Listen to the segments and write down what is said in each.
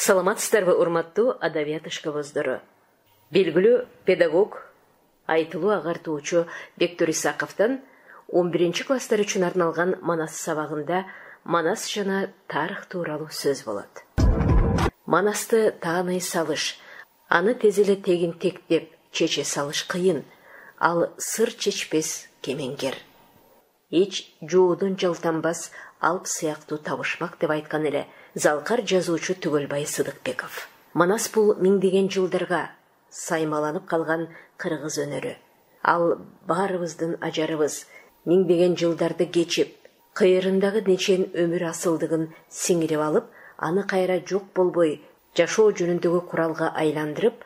саламатсыздарбы урматтуу адабият ышкыбыздыры белгилүү педагог айтылуу агартуучу бектур исаковдон он биринчи класстар үчүн арналган манас сабагында манас жана тарых тууралуу сөз болот. Манасты тааный салыш аны тез эле тегин тектеп чече салыш кыйын ал сыр чечпес кемеңгер. Эч жоодон жалтанбас алп сыяктуу табышмак деп айткан эле залкар жазуучу түгөлбай сыдыкбеков манас бул миңдеген жылдарга саймаланып калган кыргыз өнөрү ал баарыбыздын ажарыбыз миңдеген жылдарды кечип кыйырындагы нечен өмүр асылдыгын сиңирип алып аны кайра жок болбой жашоо жөнүндөгү куралга айландырып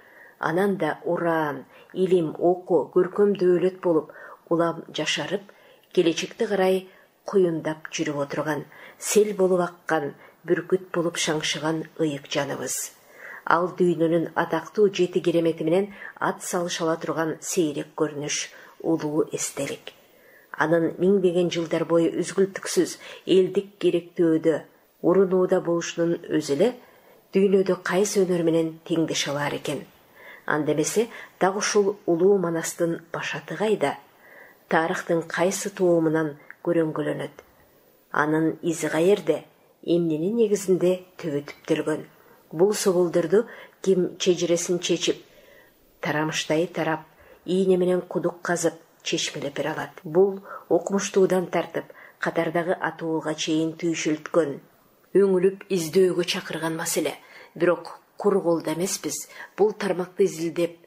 анан да ураан илим окуу көркөм дөөлөт болуп улам жашарып келечекти карай куюндап жүрүп отурган сел болуп аккан бүркүт болуп шаңшыган ыйык жаныбыз ал дүйнөнүн атактуу жети керемети менен ат салыша ала турган сейрек көрүнүш улуу эстелик анын миңдеген жылдар бою үзгүлтүксүз элдик керектөөдө урунууда болушунун өзү эле дүйнөдө кайсы өнөр менен теңдеше алар экен анда эмесе так ушул улуу манастын башаты кайда тарыхтын кайсы тоомунан анын изи каерде эмненин негизинде түбү түптөлгөн бул соболдорду ким чежиресин чечип тарамыштай тарап ийне менен кудук казып чечмелеп бере алат. Бул окумуштуудан тартып катардагы атуулга чейин түйшүлткөн өңүлүп издөөгө чакырган маселе. Бирок кур колдо эмеспиз. Бул тармакты изилдеп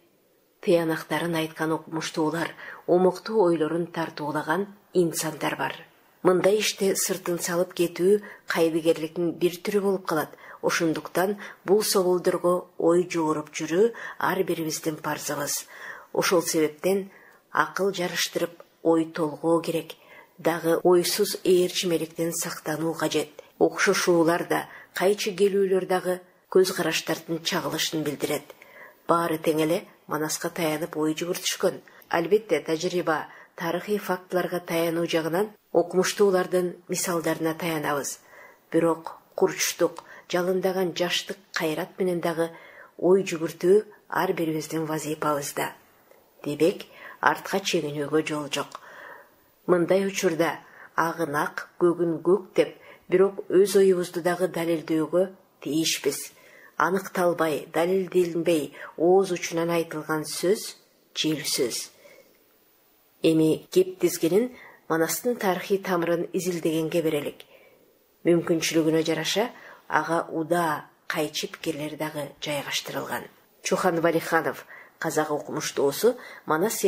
тыянактарын айткан окумуштуулар омуктуу ойлорун тартуулаган инсандар бар. Мындай иште сыртын салып кетүү кайдыгерликтин бир түрү болуп калат. Ошондуктан бул соболдорго ой жууруп жүрүү ар бирибиздин парзыбыз. Ошол себептен акыл жарыштырып ой толгоо керек. Дагы ойсуз ээрчимеликтен сактануу кажет. Окшошуулар да кайчы келүүлөр дагы көз караштардын чагылышын билдирет. Баары тең эле манаска таянып ой жүгүртүшкөн албетте тажрыйба тарыхый фактыларга таянуу жагынан окумуштуулардын мисалдарына таянабыз. Бирок курчтук жалындаган жаштык кайрат менен дагы ой жүгүртүү ар бирибиздин вазыйпабызда демек артка чегинүүгө жол жок. Мындай учурда агын ак көгүн көк деп бирок өз оюбузду дагы далилдөөгө тийишпиз. Аныкталбай далилделинбей ооз учунан айтылган сөз жел сөз эми кеп тизгинин манастын тарыхый тамырын изилдегенге берелик мүмкүнчүлүгүнө жараша ага удаа кайчы пикирлер дагы жайгаштырылган чухан валиханов казак окумуштуусу манас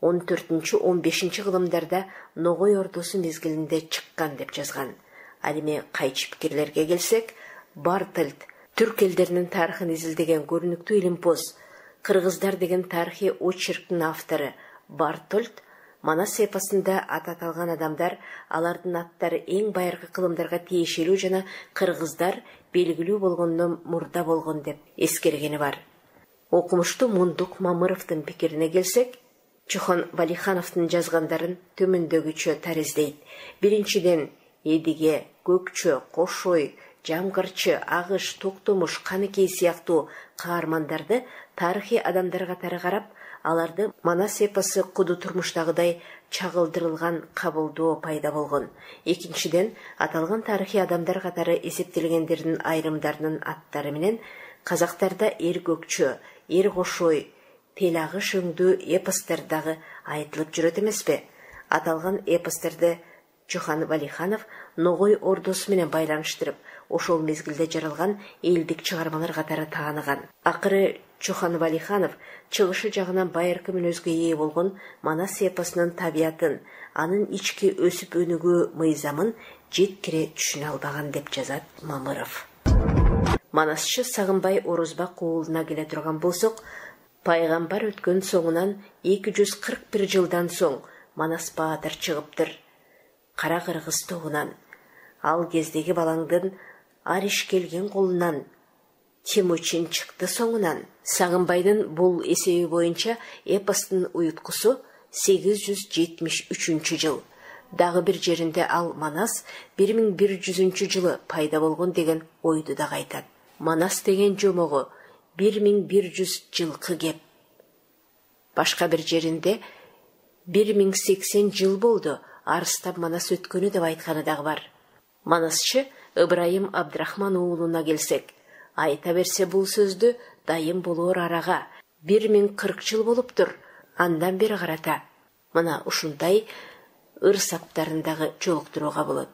он бешинчи кылымдарда ногой ордосу мезгилинде чыккан деп жазган ал эми кайчы пикирлерге келсек бартельд түрк элдеринин тарыхын изилдеген көрүнүктүү илимпоз кыргыздар деген тарыхый очерктин автору бартольд манас эпосунда аты аталган адамдар алардын аттары эң байыркы кылымдарга тиешелүү жана кыргыздар белгилүү болгондон мурда болгон деп эскергени бар. Окумуштуу мундук мамыровдун пикирине келсек чохон валихановдун жазгандарын төмөндөгүчө тариздейт биринчиден эдиге көкчө кошой жамгырчы агыш токтомуш каныкей сыяктуу каармандарды тарыхый адамдар катары карап аларды манас эпосу куду турмуштагыдай чагылдырылган кабылдоо пайда болгон экинчиден аталган тарыхый адамдар катары эсептелгендердин айрымдарынын аттары менен казактарда эр көкчө эр кошой тел агыш өңдүү эпостор дагы айтылып жүрөт эмеспи аталган эпосторду чохан валиханов ногой ордосу менен байланыштырып ошол мезгилде жаралган элдик чыгармалар катары тааныган акыры чохан валиханов чыгышы жагынан байыркы мүнөзгө ээ болгон манас эпосунун табиятын анын ички өсүп өнүгүү мыйзамын жеткире түшүнө албаган деп жазат мамыров. Манасчы сагынбай орозбак уулуна келе турган болсок пайгамбар өткөн соңунан эки жүз кырк бир жылдан соң манас баатыр чыгыптыр. Кара кыргыз тобунан ал кездеги балаңдын ар иш келген колунан темучин бул эсеби боюнча эпостун уюткусу сегиз жүз жетимиш үчүнчү жыл дагы бир жеринде ал манас бир миң бир жүзүнчү жылы пайда болгон деген ойду дагы айтат манас деген бир жүз жылкы кеп жеринде бир миң сексен жыл болду арыстап манас өткөнү деп айтканы дагы бар манасчы ыбырайым абдрахман уулуна келсек айта берсе бул сөздү дайым болоор арага. Бир миң кырк жыл болуптур андан бери карата. Мына ушундай ыр саптарын дагы жолуктурууга болот.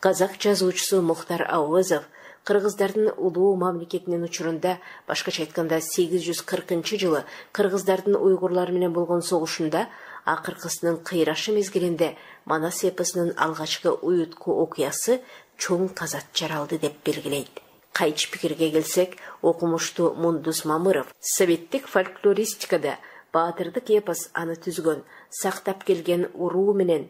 Казак жазуучусу мухтар ауызов кыргыздардын улуу мамлекетинин учурунда башкача айтканда сегиз жүз кыркынчы жылы кыргыздардын уйгурлар менен болгон согушунда акыркысынын кыйрашы мезгилинде манас эпосунун алгачкы уютку окуясы чоң казат жаралды деп белгилейт кайчы пикирге келсек окумуштуу мундус мамыров советтик фольклористикада баатырдык эпос аны түзгөн сактап келген уруу менен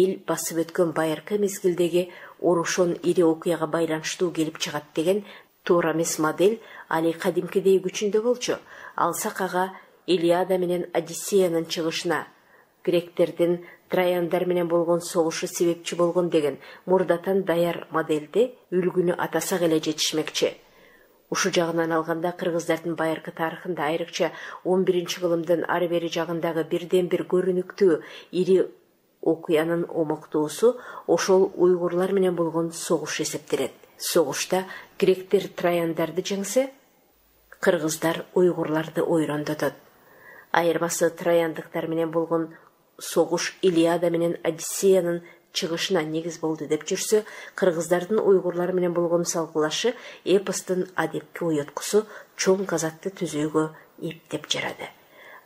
эл басып өткөн байыркы мезгилдеги урушун ири окуяга байланыштуу келип чыгат деген туура эмес модель али кадимкидей күчүндө болчу алсак ага илиада менен одиссеянын чыгышына гректердин трояндар менен болгон согушу себепчи болгон деген мурдатан даяр модельди үлгүнү атасак эле жетишмекчи. Ушу жагынан алганда кыргыздардын байыркы тарыхында айрыкча он биринчи кылымдын ары бери жагындагы бирден бир көрүнүктүү ири окуянын омоктуусу ошол уйгурлар менен болгон согуш эсептелет. Согушта гректер трояндарды жеңсе кыргыздар уйгурларды ойрондотот. Айырмасы трояндыктар менен болгон согуш илиада менен одиссеянын чыгышына негиз болду деп жүрсө кыргыздардын уйгурлар менен болгон салгылашы эпостун адепки уюткусу чоң казатты түзүүгө эптеп жарады.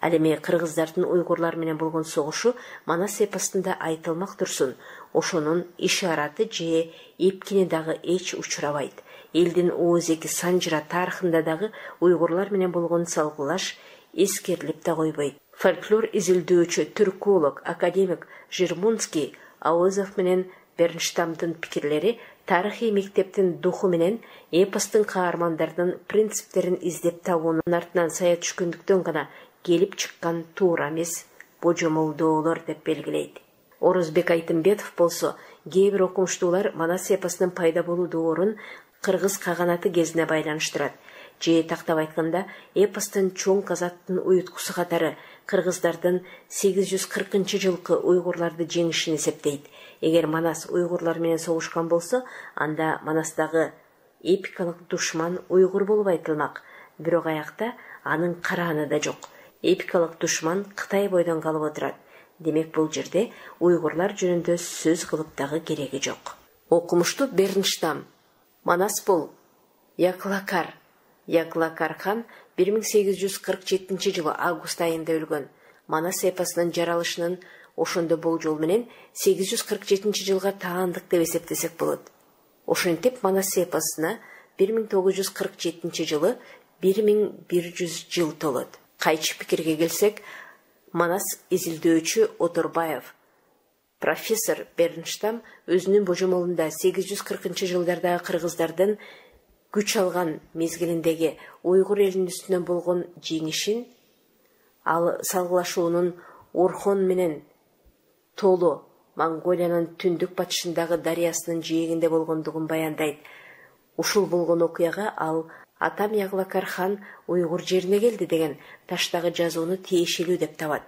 Ал эми кыргыздардын уйгурлар менен болгон согушу манас эпосунда айтылмак турсун ошонун ишараты же эпкини дагы эч учурабайт элдин оозеги санжыра тарыхында дагы уйгурлар менен болгон салгылаш эскерилип да койбойт фольклор изилдөөчү түрколог академик жирмунский ауызов менен бернштамдын пикирлери тарыхый мектептин духу менен эпостун каармандарынын принциптерин издеп табуунун артынан сая түшкөндүктөн гана келип чыккан туура эмес божомолдоолор деп белгилейт. Орузбек айтымбетов болсо кээ бир окумуштуулар манас эпосунун пайда болуу доорун кыргыз каганаты кезине байланыштырат. Же тактап айтканда эпостун чоң казаттын уюткусу катары жүз кыркынчы жылкы уйгурларды жеңишин эсептейт. Эгер манас уйгурлар менен согушкан болсо анда манастагы эпикалык душман уйгур болуп айтылмак. Бирок аякта анын карааны да жок. Эпикалык душман кытай бойдон калып отурат. Демек бул жерде уйгурлар жөнүндө сөз кылып дагы кереги жок. Окумуштуу бернштам. Манас бул яклакар яклакар хан бир миң сегиз жүз кырк жетинчи жылы август айында өлгөн. Манас эпосунун жаралышынын ошондо болжол менен сегиз жүз кырк жетинчи жылга таандык деп эсептесек болот. Ошентип манас эпосуна бир миң тогуз жүз кырк жетинчи жылы бир миң бир жүз жыл толот. Кайчы пикирге келсек манас изилдөөчү оторбаев профессор бернштам өзүнүн божомолунда сегиз жүз кыркынчы жылдардагы кыргыздардын күч алган мезгилиндеги уйгур элинин үстүнөн болгон жеңишин ал салгылашуунун орхон менен толу монголиянын түндүк батышындагы дарыясынын жээгинде болгондугун баяндайт ушул болгон окуяга ал атам яглакар хан уйгур жерине келди деген таштагы жазууну тиешелүү деп табат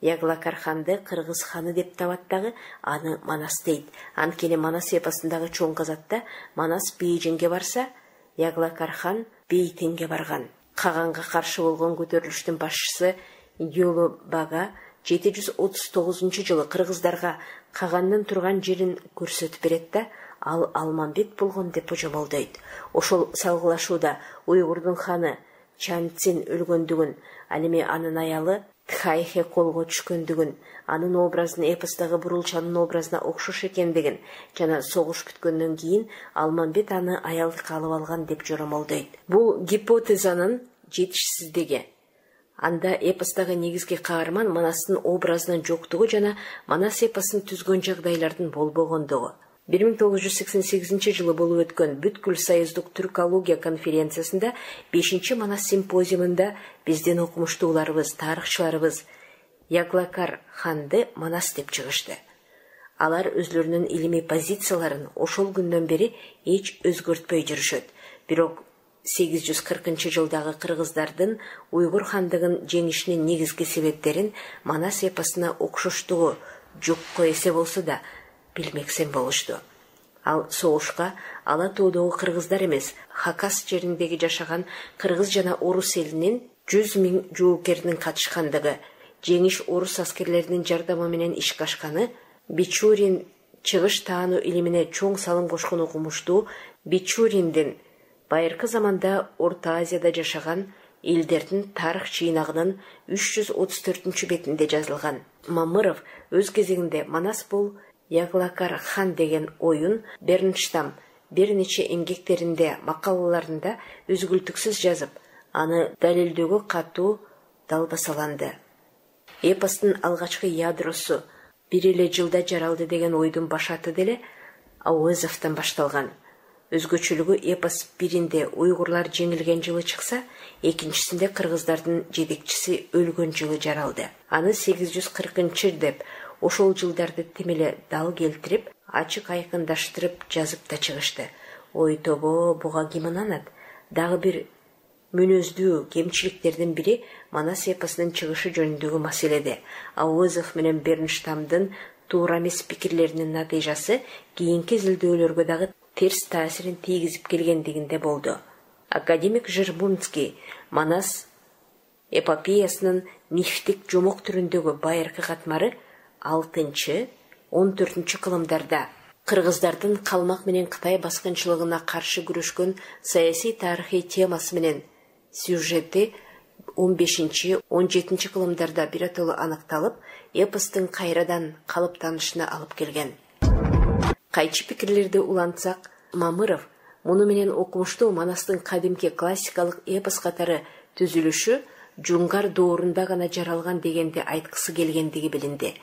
яглакар ханды кыргыз ханы деп табат дагы аны манас дейт анткени манас эпосундагы чоң казатта манас бейжиңге барса яглакар хан бейтинге барган каганга каршы болгон көтөрүлүштүн башчысы юлу бага жети жүз отуз жылы кыргыздарга каганнын турган жерин көрсөтүп берет да ал алманбет болгон деп божомолдойт ошол салгылашууда уйгурдун ханы чанцин өлгөндүгүн ал анын аялы тхайхе колго түшкөндүгүн анын образын эпостогу бурулчанын образына окшош экендигин жана согуш бүткөндөн кийин алманбет аны аялдыкка алып алган деп жоромолдойт бул гипотезанын жетишсиздиги анда эпостогу негизги каарман манастын образынын жоктугу жана манас эпосун түзгөн жагдайлардын болбогондугу бир миң тогуз жүз сексен сегизинчи жылы болуп өткөн бүткүл союздук түркология конференциясында бешинчи манас симпозиумунда биздин окумуштууларыбыз тарыхчыларыбыз яглакар ханды манас деп чыгышты алар өзүлөрүнүн илимий позицияларын ошол күндөн бери эч өзгөртпөй жүрүшөт. Бирок сегиз жүз кыркынчы жылдагы кыргыздардын уйгур хандыгын жеңишинин негизги себептерин манас эпосуна окшоштугу жокко эсе болсо да билмексен болушту ал согушка ала тоодогу кыргыздар эмес хакас жериндеги жашаган кыргыз жана орус элинин жүз миң жоокеринин катышкандыгы жеңиш орус аскерлеринин жардамы менен ишке ашканы бичурин чыгыш таануу илимине чоң салым кошкон окумуштуу бичуриндин байыркы заманда орто азияда жашаган элдердин тарых жыйнагынын үч жүз отуз төртүнчү бетинде жазылган мамыров өз кезегинде манас бул яглакар хан деген оюн бернштам бир нече эмгектеринде макалаларында үзгүлтүксүз жазып аны далилдөөгө катуу далбасаланды. Эпостун алгачкы ядросу бир эле жылда жаралды деген ойдун башаты деле ауезовдон башталган өзгөчөлүгү эпос биринде уйгурлар жеңилген жылы чыкса экинчисинде кыргыздардын жетекчиси өлгөн жылы жаралды. Аны сегиз жүз кыркынчы деп ошол жылдарды тим эле дал келтирип ачык айкындаштырып жазып да чыгышты. Ой тобо буга ким ынанат дагы бир мүнөздүү кемчиликтердин бири манас эпосунун чыгышы жөнүндөгү маселеде. Ауызов менен бернштамдын туура эмес пикирлеринин натыйжасы кийинки изилдөөлөргө дагы терс таасирин тийгизип келгендигинде болду. Академик жырмунский манас эпопеясынын мифтик жомок түрүндөгү байыркы катмары алтынчы он төртүнчү кылымдарда кыргыздардын калмак менен кытай баскынчылыгына каршы күрөшкөн саясий тарыхый темасы менен сюжети он бешинчи он жетинчи кылымдарда биротоло аныкталып эпостун кайрадан калыптанышына алып келген. Кайчы пикирлерди улантсак мамыров муну менен окумуштуу манастын кадимки классикалык эпос катары түзүлүшү жунгар доорунда гана жаралган дегенди айткысы келгендиги билинди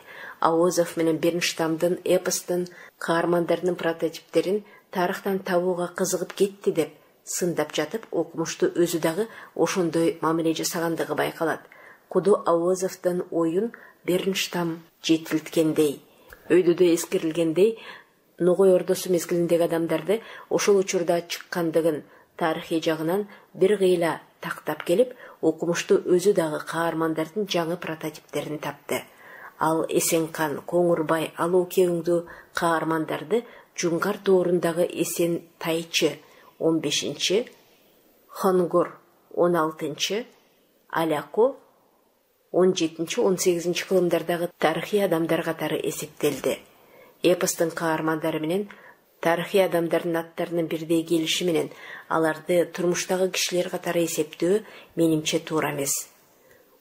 авозов менен бернштамдын эпостун каармандарынын прототиптерин тарыхтан табууга кызыгып кетти деп сындап жатып окумуштуу өзү дагы ошондой мамиле жасагандыгы байкалат. Куду авозовдун оюн бернштам жетилткендей өйдөдө эскерилгендей ногой ордосу мезгилиндеги адамдарды ошол учурда чыккандыгын тарыхый жагынан бир кыйла тактап келип окумуштуу өзү дагы каармандардын жаңы прототиптерин тапты. Ал эсенкан коңурбай алуу кеңдүү каармандарды жунгар доорундагы эсен тайчы он бешинчи хонгор он алтынчы аляко он жетинчи он сегизинчи кылымдардагы тарыхый адамдар катары эсептелди эпостун каармандары менен тарыхый адамдардын аттарынын бирдей келиши менен аларды турмуштагы кишилер катары эсептөө менимче туура эмес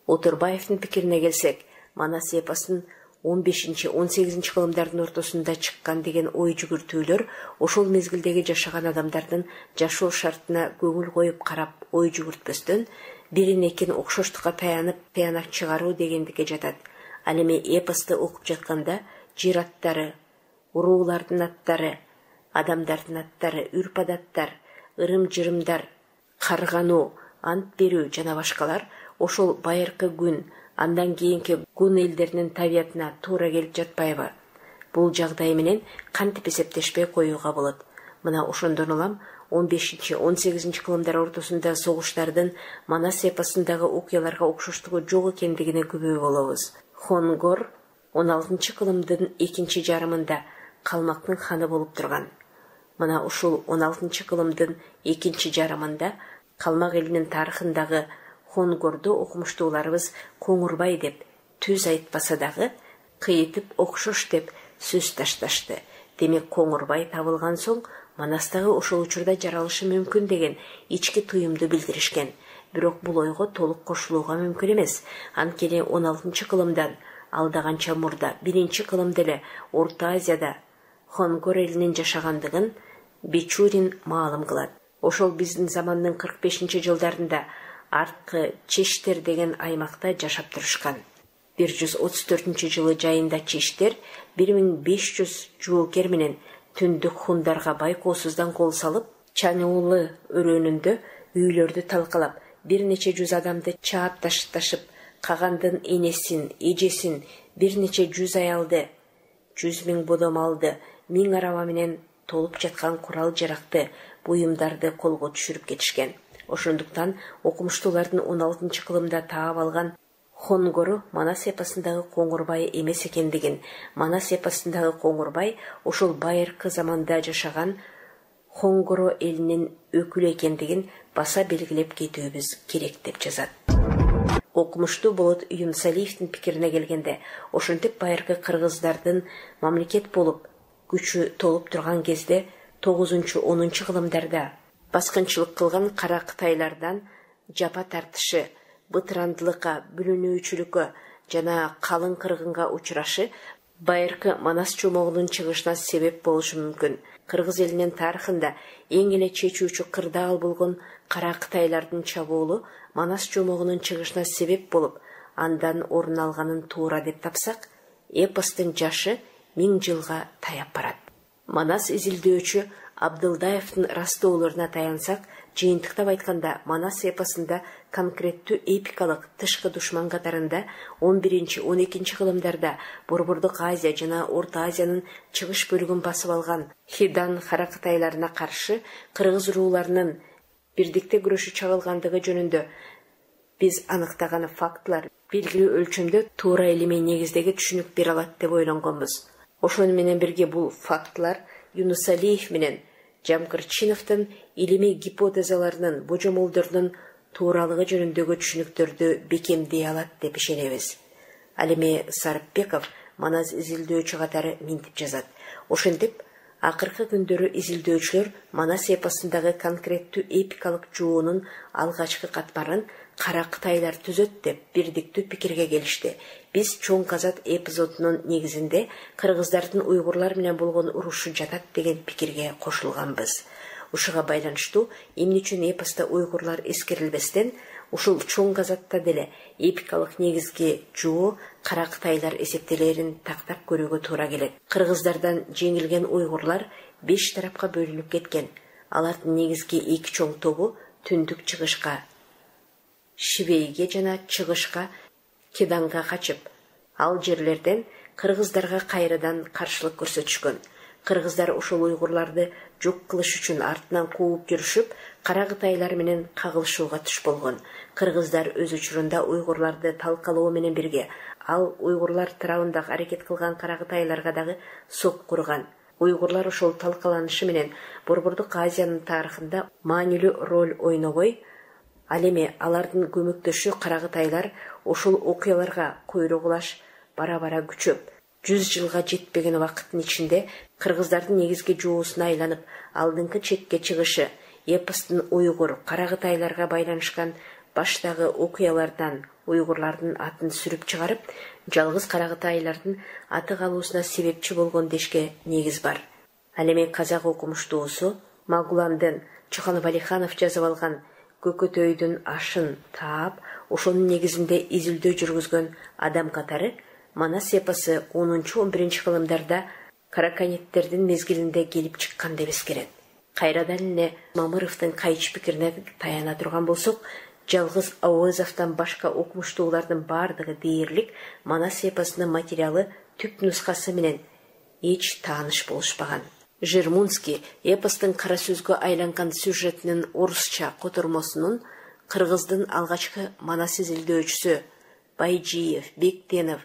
отурбаевдин пикирине келсек манас эпосун он бешинчи он сегизинчи кылымдардын ортосунда чыккан деген ой жүгүртүүлөр ошол мезгилдеги жашаган адамдардын жашоо шартына көңүл коюп карап ой жүгүртпөстөн бирин экин окшоштукка таянып тыянак чыгаруу дегендикке жатат. Ал эми эпосту окуп жатканда жер аттары уруулардын аттары адамдардын аттары үрп адаттар ырым жырымдар каргануу ант берүү жана башкалар ошол байыркы күн андан кийинки гун элдеринин табиятына туура келип жатпайбы бул жагдай менен кантип эсептешпей коюуга болот. Мына ошондон улам он бешинчи он сегизинчи кылымдар ортосунда согуштардын манас эпосундагы окуяларга окшоштугу жок экендигине күбө болобуз. Хонгор он алтынчы кылымдын экинчи жарымында калмактын ханы болуп турган. Мына ушул он алтынчы кылымдын экинчи жарымында калмак элинин тарыхындагы хонгорду окумуштууларыбыз коңурбай деп түз айтпаса дагы кыйытып окшош деп сөз ташташты. Демек коңурбай табылган соң манастагы ошол учурда жаралышы мүмкүн деген ички туюмду билдиришкен. Бирок бул ойго толук кошулууга мүмкүн эмес. Анткени он алтынчы кылымдан алдаганча мурда биринчи кылымда эле орто азияда хонгор элинин жашагандыгын бичурин маалым кылат. Ошол биздин замандын кырк бешинчи жылдарында арткы чештер деген аймакта жашап турушкан бир жүз отуз төртүнчү жылы жайында чештер бир миң беш жүз жоокер менен түндүк хундарга байкоосуздан кол салып чануулы өрөөнүндө үйлөрдү талкалап бир нече жүз адамды чаап ташыташып кагандын энесин эжесин бир нече жүз аялды жүз миң бодо малды миң араба менен толуп жаткан курал жаракты буюмдарды колго түшүрүп кетишкен. Ошондуктан окумуштуулардын он алтынчы кылымда таап алган хонгору манас эпосундагы коңурбай эмес экендигин. Манас эпосундагы коңурбай ошол байыркы заманда жашаган хонгоро элинин өкүлү экендигин баса белгилеп кетүүбүз керек деп жазат. Окумуштуу болот юнусалиевдин пикирине келгенде ошентип байыркы кыргыздардын мамлекет болуп күчү толуп турган кезде тогузунчу онунчу кылымдарда баскынчылык кылган кара кытайлардан жапа тартышы бытырандылыкка бүлүнүүчүлүккө жана калың кыргынга учурашы байыркы манас чумогунун чыгышына себеп болушу мүмкүн. Кыргыз элинин тарыхында эң эле чечүүчү кырдаал болгон кара кытайлардын чабуулу манас чумогунун чыгышына себеп болуп андан орун алганын туура деп тапсак эпостун жашы миң жылга таяп барат. Манас изилдөөчү абдылдаевдин растоолоруна таянсак жыйынтыктап айтканда манас эпосунда конкреттүү эпикалык тышкы душман он экинчи кылымдарда борбордук азия жана орто азиянын чыгыш бөлүгүн басып алган хидан харакытайларына каршы кыргыз рууларынын бирдикте күрөшү чагылгандыгы жөнүндө биз аныктаган фактылар белгилүү өлчөмдө туура илимий негиздеги түшүнүк бере алат деп ойлонгонбуз ошону менен бирге бул фактылар юнусалиев менен жамкырчиновдун илимий гипотезаларынын божомолдорунун тууралыгы жөнүндөгү түшүнүктөрдү бекемдей алат деп ишенебиз. Ал эми сарыпбеков манас изилдөөчү катары минтип жазат. Ошентип акыркы күндөрү изилдөөчүлөр манас эпосундагы конкреттүү эпикалык жуунун алгачкы катмарын кара кытайлар түзөт деп бирдиктүү пикирге келишти биз чоң казат эпизодунун негизинде кыргыздардын уйгурлар менен болгон урушу жатат деген пикирге кошулганбыз ушуга байланыштуу эмне үчүн эпоста уйгурлар эскерилбестен ушул чоң казатта деле эпикалык негизги жоо кара кытайлар эсептелээрин тактап көрүүгө туура келет. Кыргыздардан жеңилген уйгурлар беш тарапка бөлүнүп кеткен. Алардын негизги эки чоң тобу түндүк чыгышка шибейге жана чыгышка кеданга качып ал жерлерден кыргыздарга кайрадан каршылык көрсөтүшкөн. Кыргыздар ошол уйгурларды жок кылыш үчүн артынан кууп жүрүшүп кара кытайлар менен кагылышууга туш болгон. Кыргыздар өз учурунда уйгурларды талкалоо менен бирге ал уйгурлар тарабындагы аракет кылган кара кытайларга дагы сок курган. Уйгурлар ошол талкаланышы менен борбордук азиянын тарыхында маанилүү роль ойнобой ал эми алардын көмөктөшү каракытайлар ошол окуяларга улаш бара бара күчөп жүз жылга жетпеген убакыттын ичинде кыргыздардын негизги жоосуна айланып алдыңкы четке чыгышы эпостун уйгур каракытайларга байланышкан баштагы окуялардан уйгурлардын атын сүрүп чыгарып жалгыз каракытайлардын аты калуусуна себепчи болгон дешке негиз бар. Ал эми казак окумуштуусу магуландын чуханов алиханов жазып алган көкөтөйдүн ашын таап ошонун негизинде изилдөө жүргүзгөн адам катары манас эпосу онунчу он биринчи кылымдарда караканиттердин мезгилинде келип чыккан деп эскерет кайрадан эле мамыровдун кайчы пикирине таяна турган болсок жалгыз ауезовдон башка окумуштуулардын баардыгы дээрлик манас эпосунун материалы түп нускасы менен эч тааныш болушпаган жермунский эпостун кара сөзгө айланган сюжетинин орусча котормосунун кыргыздын алгачкы манас изилдөөчүсү байжиев бектенов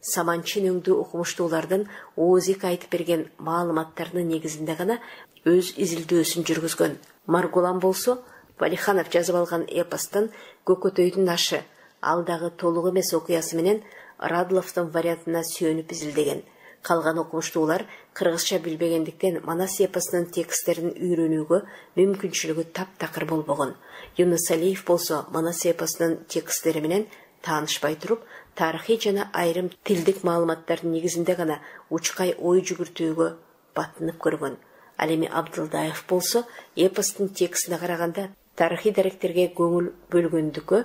саманчин өңдүү окумуштуулардын ооз эки айтып берген маалыматтарынын негизинде гана өз изилдөөсүн жүргүзгөн. Маргулан болсо валиханов жазып алган эпостун көкөтөйдүн ашы ал дагы толук эмес окуясы менен радловдун вариантына сүйөнүп изилдеген калган окумуштуулар кыргызча билбегендиктен манас эпосунун тексттерин үйрөнүүгө мүмкүнчүлүгү таптакыр болбогон. Юнус алиев болсо манас эпосунун тексттери менен таанышпай туруп тарыхый жана айрым тилдик маалыматтардын негизинде гана учкай ой жүгүртүүгө батынып көргөн. Ал эми абдылдаев болсо эпостун текстине караганда тарыхый даректерге көңүл бөлгөндүккө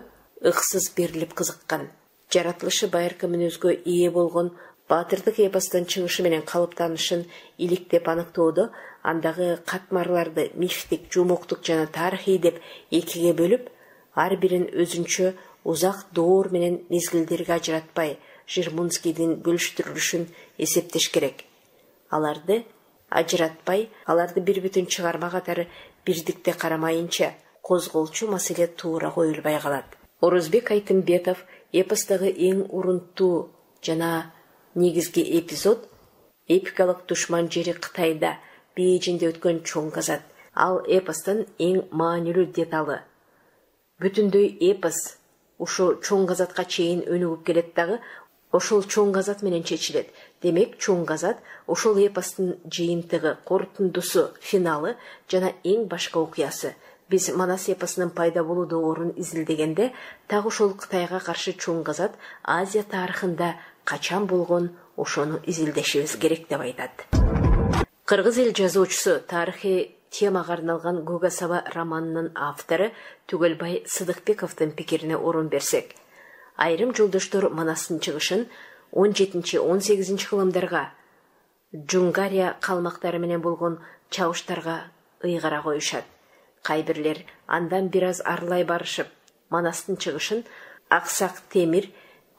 ыксыз берилип кызыккан. Жаратылышы байыркы мүнөзгө ээ болгон баатырдык эпостун чыгышы менен калыптанышын иликтеп аныктоодо андагы катмарларды мифтик жумуктук жана тарыхый деп экиге бөлүп ар бирин өзүнчө узак доор менен мезгилдерге ажыратпай жирмунскийдин бөлүштүрүлүшүн эсептеш керек. Аларды ажыратпай аларды бир бүтүн чыгарма катары бирдикте карамайынча козголчу маселе туура коюлбай калат. Орозбек айтымбетов эпостогу эң урунттуу жана негизги эпизод эпикалык душман жери кытайда бейжинде өткөн чоң казат ал эпостун эң маанилүү деталы. Бүтүндөй эпос ушул чоң казатка чейин өнүгүп келет дагы ошол чоң казат менен чечилет. Демек чоң казат ошол эпостун жыйынтыгы корутундусу финалы жана эң башкы окуясы. Биз манас эпосунун пайда болуу доорун изилдегенде так ошол кытайга каршы чоң казат азия тарыхында качан болгон ошону изилдешибиз керек деп айтат. Кыргыз эл жазуучусу тарыхый темага арналган гогасаба романынын автору түгөлбай сыдыкбековдун пикирине орун берсек айрым жолдоштор манастын чыгышын он жетинчи он сегизинчи кылымдарга джунгария калмактары менен болгон чабыштарга ыйгара коюшат. Кайбирлер андан бир аз арылай барышып манастын чыгышын аксак темир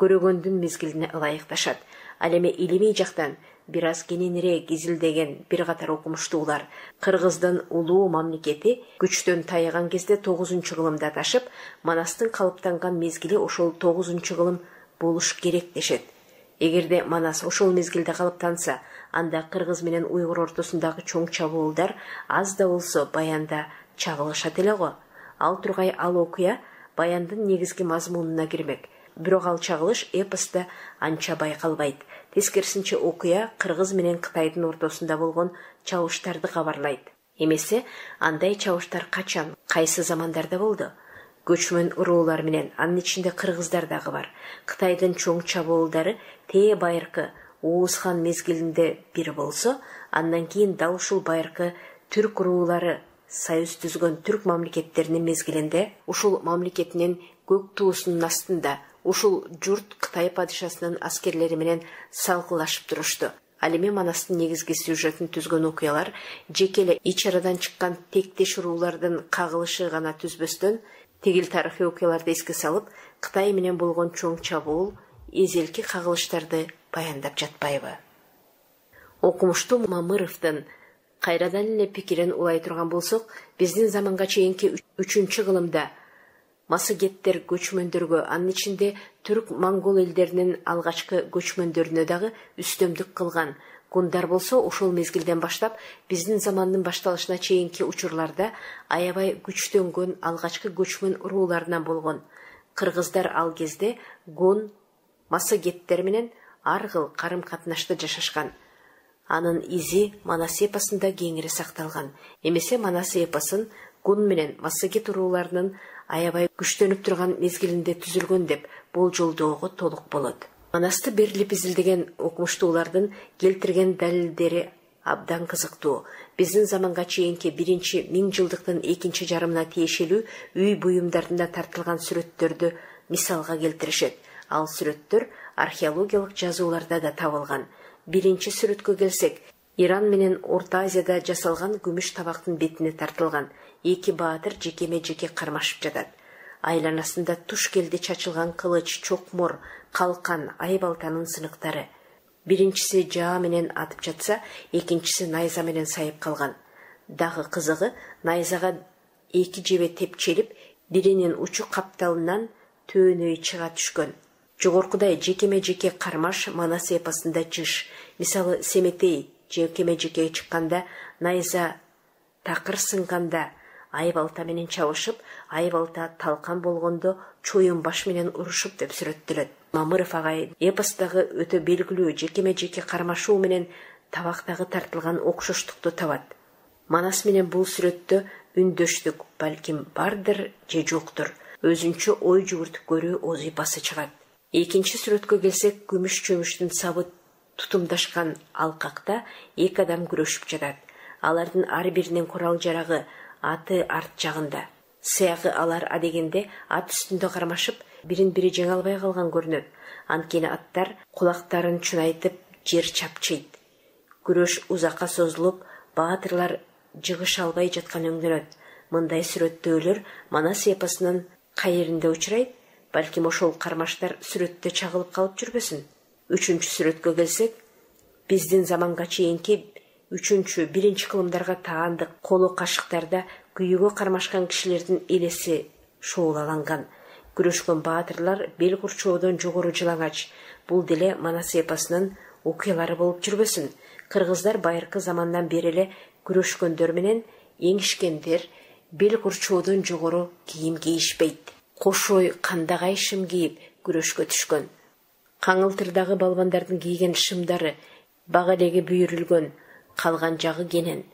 көрөгөндүн мезгилине ылайыкташат. Ал эми илимий жактан бир аз кененирээк изилдеген бир катар окумуштуулар кыргыздын улуу мамлекети күчтөн таяган кезде тогузунчу кылымда ташып манастын калыптанган мезгили ошол тогузунчу кылым болуш керек дешет. Эгерде манас ошол мезгилде калыптанса анда кыргыз менен уйгур ортосундагы чоң чабуулдар аз да болсо баянда чагылышат эле го. Ал тургай ал окуя баяндын негизги мазмунуна кирмек бирок ал чагылыш эпоста анча байкалбайт. Тескерисинче окуя кыргыз менен кытайдын ортосунда болгон чабыштарды кабарлайт. Эмесе андай чабыштар качан кайсы замандарда болду? Көчмөн уруулар менен анын ичинде кыргыздар дагы бар. Кытайдын чоң чабуулдары тээ байыркы ооз хан мезгилинде бир болсо андан кийин дал ушул байыркы түрк уруулары союз түзгөн түрк мамлекеттеринин мезгилинде ушул мамлекетинин көк туусунун астында ушул журт кытай падышасынын аскерлери менен салгылашып турушту. Ал эми манастын негизги сюжетин түзгөн окуялар жеке эле арадан чыккан тектеш уруулардын кагылышы гана түзбөстөн тигил тарыхый окуяларды эске салып кытай менен болгон чоң чабуул эзелки кагылыштарды баяндап жатпайбы. Окумуштуу мамыровдун кайрадан эле пикирин улай турган болсок биздин заманга чейинки үчүнчү кылымда массагеттер көчмөндөргө анын ичинде түрк монгол элдеринин алгачкы көчмөндөрүнө дагы үстөмдүк кылган. Гундар болсо ошол мезгилден баштап биздин замандын башталышына чейинки учурларда аябай күчтөнгөн алгачкы көчмөн урууларынан болгон. Кыргыздар ал кезде гун массагеттер менен ар кыл карым катнашта жашашкан. Анын изи манас эпосунда кеңири сакталган. Эмесе манас эпосун гун менен массагет урууларынын аябай күчтөнүп турган мезгилинде түзүлгөн деп болжолдоого толук болот. Манасты берилип изилдеген окумуштуулардын келтирген далилдери абдан кызыктуу. Биздин заманга чейинки биринчи миң жылдыктын экинчи жарымына тиешелүү үй буюмдарында тартылган сүрөттөрдү мисалга келтиришет. Ал сүрөттөр археологиялык жазууларда да табылган. Биринчи сүрөткө келсек иран менен орто азияда жасалган күмүш табактын бетине тартылган эки баатыр жекеме жеке кармашып жатат айланасында туш келди чачылган кылыч чокмор калкан ай балтанын сыныктары биринчиси жаа менен атып жатса экинчиси найза менен сайып калган дагы кызыгы найзага эки жебе тепчелип биринин учу капталынан төөнөй чыга түшкөн жогоркудай жекеме жеке кармаш манас эпосунда жыш мисалы семетей жекеме жеке чыкканда найза такыр сынганда ай балта менен чабышып ай балта талкан болгондо чоюн баш менен урушуп деп сүрөттөлөт мамыров агай эпостогу өтө белгилүү жекеме жеке кармашуу менен табактагы тартылган окшоштукту табат. Манас менен бул сүрөттө үндөштүк балким бардыр же жоктур өзүнчө ой жүгүртүп көрүү озипасы чыгат. Экинчи сүрөткө келсек күмүш чөмүштүн сабы тутумдашкан алкакта эки адам күрөшүп жатат. Алардын ар биринин курал жарагы аты арт жагында сыягы алар адегенде ат үстүндө кармашып бирин бири жеңе албай калган көрүнөт анткени аттар кулактарын чунайтып жер чапчыйт күрөш узакка созулуп баатырлар жыгыша албай жатканы өңдөнөт мындай сүрөттөөлөр манас эпосунун кайеринде учурайт балким ошол кармаштар сүрөттө чагылып калып жүрбөсүн үчүнчү сүрөткө келсек биздин заманга чейинки үчүнчү биринчи кылымдарга таандык колу кашыктарда күйүүгө кармашкан кишилердин элеси шоолаланган күрөшкөн баатырлар бел курчоодон жогору жылаңач бул деле манас эпосунун окуялары болуп жүрбөсүн. Кыргыздар байыркы замандан бери эле күрөшкөндөр менен эңишкендер бел курчоодон жогору кийим кийишпейт. Кошой кандагай шым кийип күрөшкө түшкөн. Каңылтырдагы балбандардын кийген шымдары бак элеги бүйүрүлгөн калган жагы кенен.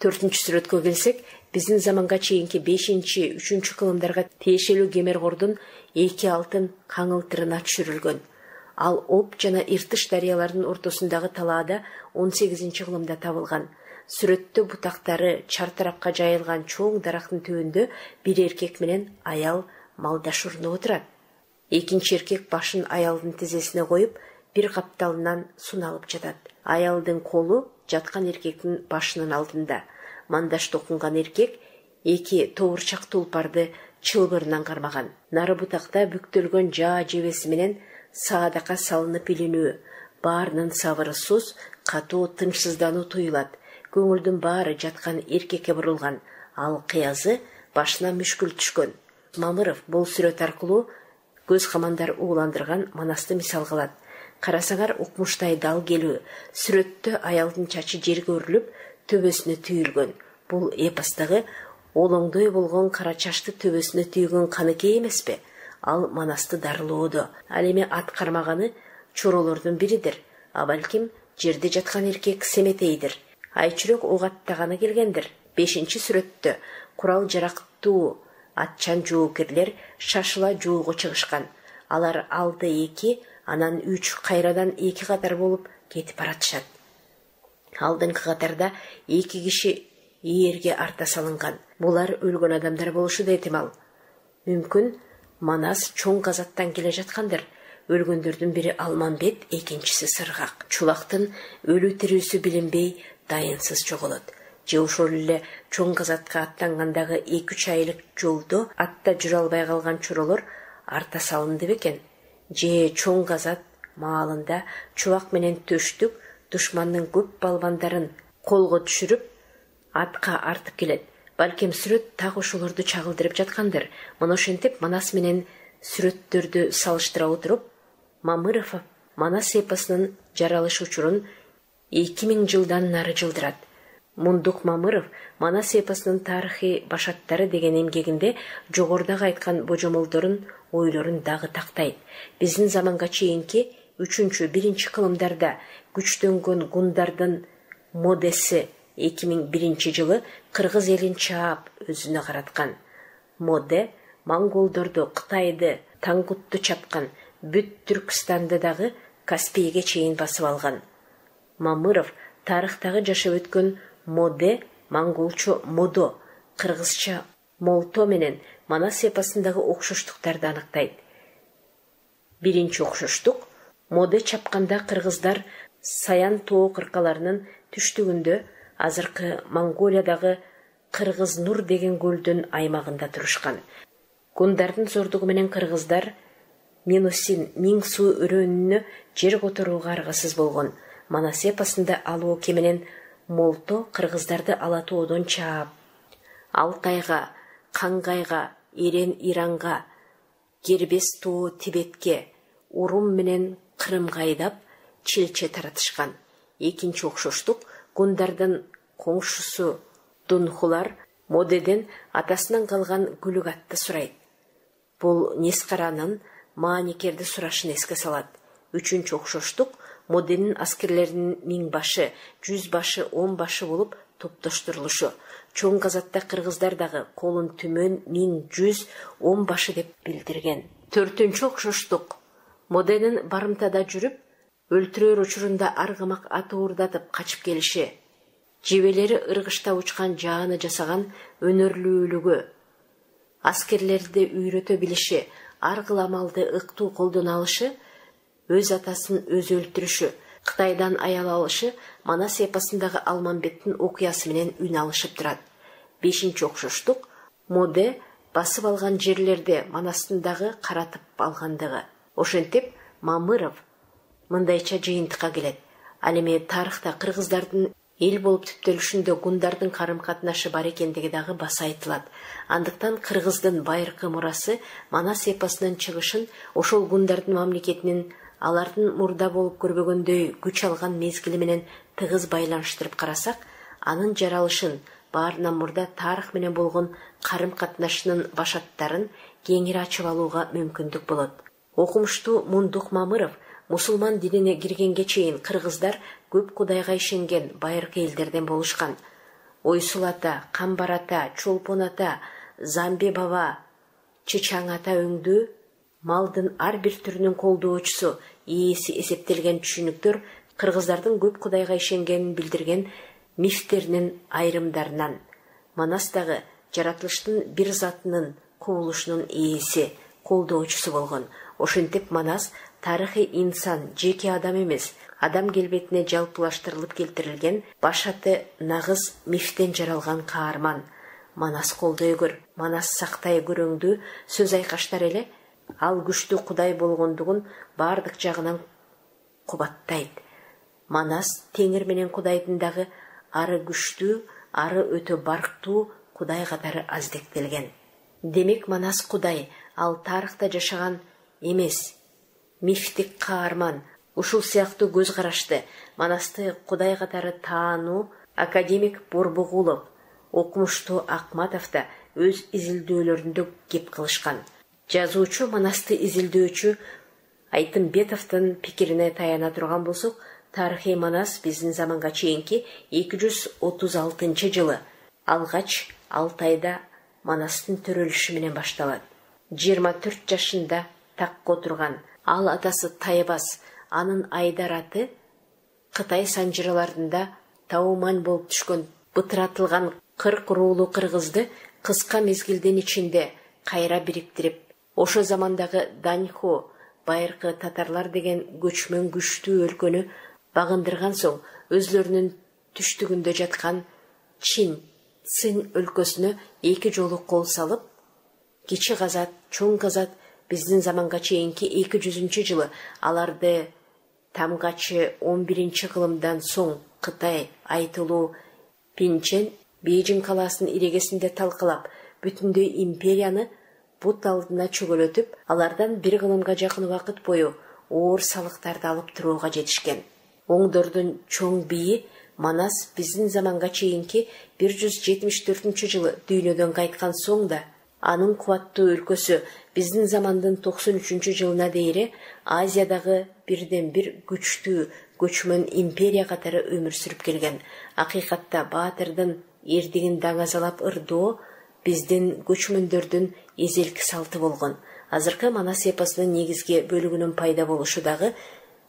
Төртүнчү сүрөткө келсек биздин заманга чейинки бешинчи үчүнчү кылымдарга тиешелүү кемер эки алтын каңылтырына түшүрүлгөн. Ал оп жана иртыш дарыяларынын ортосундагы талаада он сегизинчи кылымда табылган. Сүрөттө бутактары чартаракка жайылган чоң дарактын түбүндө бир эркек менен аял малдаш урунуп отурат. Экинчи эркек башын аялдын тизесине коюп бир капталынан суналып жатат. Аялдын колу жаткан эркектин башынын алдында. Мандаш токунган эркек эки тобурчак тулпарды чылбырынан кармаган нары бүктөлгөн жаа жебеси менен саадака салынып илинүү баарынын сабыры суз катуу тынчсыздануу туюлат көңүлдүн баары жаткан эркекке бурулган ал кыязы башына мүшкүл түшкөн мамыров бул сүрөт аркылуу көз камандар ууландырган манасты мисал кылат карасаңар укмуштай дал келүү. Сүрөттө аялдын чачы жерге өрүлүп төбөсүнө түйүлгөн. Бул эпостогу олоңдой болгон кара чачты төбөсүнө түйгөн каныкей эмеспи ал манасты дарылоодо. Ал эми ат кармаганы чоролордун биридир. А балким жерде жаткан эркек семетейдир. Айчүрөк ок аттаганы келгендир. Бешинчи сүрөттө курал жарактуу атчан жоокерлер шашыла жоого чыгышкан. Алар алды эки анан үч кайрадан эки катар болуп кетип баратышат. Алдыңкы катарда эки киши ээрге арта салынган. Булар өлгөн адамдар болушу да этимал. Мүмкүн манас чоң казаттан келе жаткандыр. Өлгөндөрдүн бири алманбет экинчиси сыргак. Чулактын өлүү тирүүсү билинбей дайынсыз жоголот же ошол эле чоң казатка аттангандагы эки үч айлык жолдо атта жүрө албай калган чоролор арта салынды бекен. Же чоң казат маалында чубак менен төштүк душмандын көп балбандарын колго түшүрүп атка артып келет. Балким сүрөт так ошолорду чагылдырып жаткандыр. Мына ошентип манас менен сүрөттөрдү салыштыра отуруп мамыров манас эпосунун жаралыш учурун эки миң жылдан нары жылдырат. Мундук мамыров манас эпосунун тарыхый башаттары деген эмгегинде жогорудагы айткан божомолдорун ойлорун дагы тактайт. Биздин заманга чейинки үчүнчү биринчи кылымдарда күчтөнгөн гундардын модеси эки миң биринчи жылы кыргыз элин чаап өзүнө караткан. Моде монголдорду кытайды таңгутту чапкан бүт түркстанды дагы каспийге чейин басып алган. Мамыров тарыхтагы жашап өткөн моде монголчо модо кыргызча молто менен манас эпосундагы окшоштуктарды аныктайт. Биринчи окшоштук моде чапканда кыргыздар саян тоо кыркаларынын түштүгүндө азыркы монголиядагы кыргыз нур деген көлдүн аймагында турушкан. Гундардын зордугу менен кыргыздар менусин миң суу өрөөнүнө жер которууга аргасыз болгон. Манас эпосунда ал оке менен молто кыргыздарды ала тоодон чаап алтайга каңгайга эрен иранга кербес тоо тибетке урум менен кырымга айдап чилче таратышкан экинчи окшоштук гундардын коңшусу дунхулар модеден атасынан калган күлүк атты сурайт бул нескаранын мааникерди сурашын эске салат үчүнчү окшоштук моденин аскерлеринин миң башы жүз башы он башы болуп топтоштурулушу чоң казатта кыргыздар дагы колун түмөн миң жүз он башы деп билдирген. Төртүнчү окшоштук моденин барымтада жүрүп өлтүрөр учурунда аргамак ат уурдатып качып келиши жебелери ыргычта учкан жааны жасаган өнөрлүүлүгү аскерлерди үйрөтө билиши ар кыл амалды ыктуу колдоно алышы өз атасын өзү өлтүрүшү кытайдан аял алышы манас эпосундагы алманбеттин окуясы менен үн алышып турат бешинчи окшоштук моде басып алган жерлерди манастын дагы каратып алгандыгы ошентип мамыров мындайча жыйынтыкка келет ал эми тарыхта кыргыздардын эл болуп түптөлүшүндө гундардын карым катнашы бар экендиги дагы баса айтылат андыктан кыргыздын байыркы мурасы манас эпосунун чыгышын ошол гундардын мамлекетинин алардын мурда болуп көрбөгөндөй күч алган мезгили менен тыгыз байланыштырып карасак анын жаралышын баарынан мурда тарых менен болгон карым катнашынын башаттарын кеңири ачып алууга мүмкүндүк болот. Окумуштуу мундук мамыров мусулман динине киргенге чейин кыргыздар көп кудайга ишенген байыркы элдерден болушкан. Ойсул ата камбар ата чолпон ата замбе баба чычаң ата өңдүү малдын ар бир түрүнүн колдоочусу ээси эсептелген түшүнүктөр кыргыздардын көп кудайга ишенгенин билдирген мифтеринин айрымдарынан манас дагы жаратылыштын бир затынын кубулушунун ээси колдоочусу болгон. Ошентип манас тарыхый инсан жеке адам эмес адам келбетине жалпылаштырылып келтирилген баш аты нагыз мифтен жаралган каарман. Манас колдой көр манас сактай көрөңдүү сөз айкаштар эле ал күчтүү кудай болгондугун баардык жагынан кубаттайт. Манас теңир менен кудайдын дагы ары күчтүү ары өтө барктуу кудай катары аздектелген демек манас кудай ал тарыхта жашаган эмес. Мифтик каарман ушул сыяктуу көз карашты манасты кудай катары таануу академик борбогулов окумуштуу акматов да өз изилдөөлөрүндө кеп кылышкан. Жазуучу манасты изилдөөчү айтымбетовдун пикирине таяна турган болсок тарыхый манас биздин заманга чейинки эки жүз отуз алтынчы жылы алгач алтайда манастын төрөлүшү менен башталат жыйырма төрт жашында такка отурган ал атасы тайбас анын айдар аты кытай санжыраларында таумань болуп түшкөн бытыратылган кырк руулуу кыргызды кыска мезгилдин ичинде кайра бириктирип ошо замандагы даньхо байыркы татарлар деген көчмөн күчтүү өлкөнү багындырган соң өзүлөрүнүн түштүгүндө жаткан чин цин өлкөсүнө эки жолу кол салып кичи казат чоң казат биздин заманга чейинки эки жүзүнчү жылы аларды тамгачы он биринчи кылымдан соң кытай айтылуу пинчен бейжиң калаасынын ирегесинде талкалап бүтүндөй империяны бут алдына чөгөлөтүп алардан бир кылымга жакын убакыт бою оор салыктарды алып турууга жетишкен. Оңдордун чоң бийи манас биздин заманга чейинки бир жүз жетимиш төртүнчү жылы дүйнөдөн кайткан соң да анын кубаттуу өлкөсү биздин замандын токсон үчүнчү жылына дейре азиядагы бирден бир күчтүү көчмөн империя катары өмүр сүрүп келген. Акыйкатта баатырдын эрдигин даңазалап ырдоо биздин көчмөндөрдүн эзелки салты болгон азыркы манас эпосунун негизги бөлүгүнүн пайда болушу дагы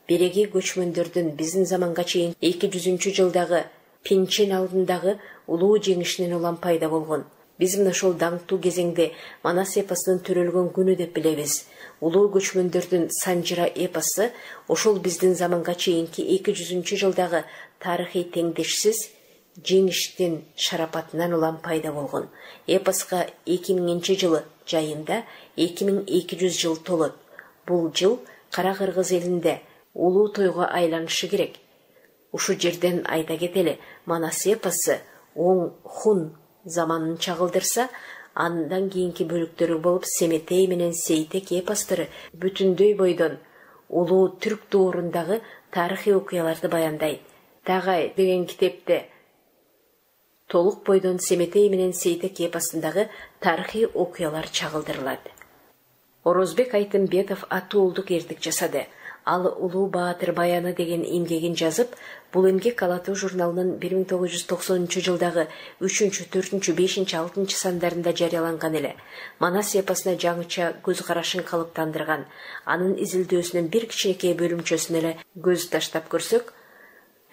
береги көчмөндөрдүн биздин заманга чейин эки жүзүнчү жылдагы пинчен алдындагы улуу жеңишинен улам пайда болгон биз мына ошол даңктуу кезеңде манас эпосунун төрөлгөн күнү деп билебиз улуу көчмөндөрдүн санжыра эпосу ошол биздин заманга чейинки эки жүзүнчү жылдагы тарыхый теңдешсиз жеңиштин шарапатынан улам пайда болгон эки миңинчи жылы жайында эки миң эки жүз жыл толот бул жыл кара кыргыз элинде тойго айланышы керек. Ушул жерден айта кетели манас эпосу оң хун заманын чагылдырса андан кийинки бөлүктөрү болуп семетей менен сейтек эпостору бүтүндөй бойдон улуу түрк доорундагы тарыхый окуяларды баяндайт тагай деген толук бойдон семетей менен сейтек эпосундагы тарыхый окуялар чагылдырылат. Орозбек айтымбетов аттуу улдук эрдик жасады. Ал улуу баатыр баяны деген эмгегин жазып бул эмгек ала тоо журналынын бир миң тогуз жүз токсонунчу жылдагы үчүнчү төртүнчү бешинчи алтынчы сандарында жарыяланган эле. Манас эпосуна жаңыча көз карашын калыптандырган. Анын изилдөөсүнүн бир кичинекей бөлүмчөсүнө эле көз таштап көрсөк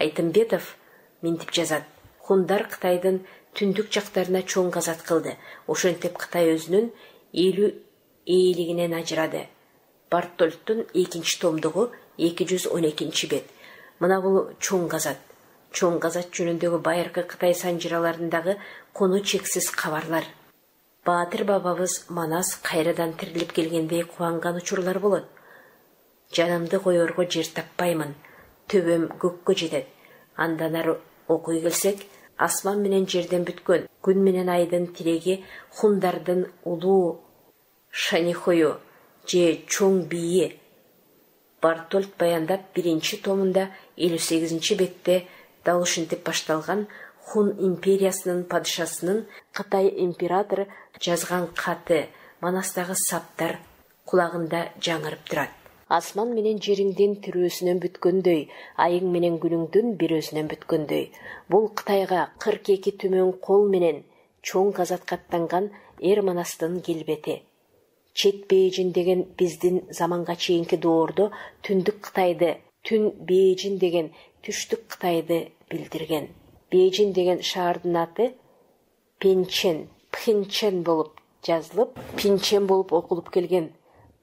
айтымбетов мынтип жазат хундар кытайдын түндүк жактарына чоң казат кылды ошентип кытай өзүнүн элүү ээлигинен ажырады. Бартольттун экинчи томдугу эки жүз он экинчи бет. Мына бул чоң казат чоң казат жөнүндөгү байыркы кытай санжыраларындагы кону чексиз кабарлар баатыр бабабыз манас кайрадан тирилип келгендей кубанган учурлар болот. Жанымды коерго жер таппаймын. Төбөм көккө жетет андан ары окуй келсек асман менен жерден бүткөн күн менен айдын тиреги хундардын улуу шанихою же чоң бийи бартольд баяндап биринчи томунда элүү сегизинчи бетте дал ушинтип башталган хун империясынын падышасынын кытай императору жазган каты манастагы саптар кулагында жаңырып турат. Асман менен жериңдин тирөөсүнөн бүткөндөй айың менен күнүңдүн бирөөсүнөн бүткөндөй. Бул кытайга кырк эки түмөн кол менен чоң казатка аттанган эр манастын келбети. Чет бээжин деген биздин заманга чейинки доордо түндүк кытайды түн бээжин деген түштүк кытайды билдирген. Бээжин деген шаардын аты пенчен пхенчен болуп жазылып пинчен болуп окулуп келген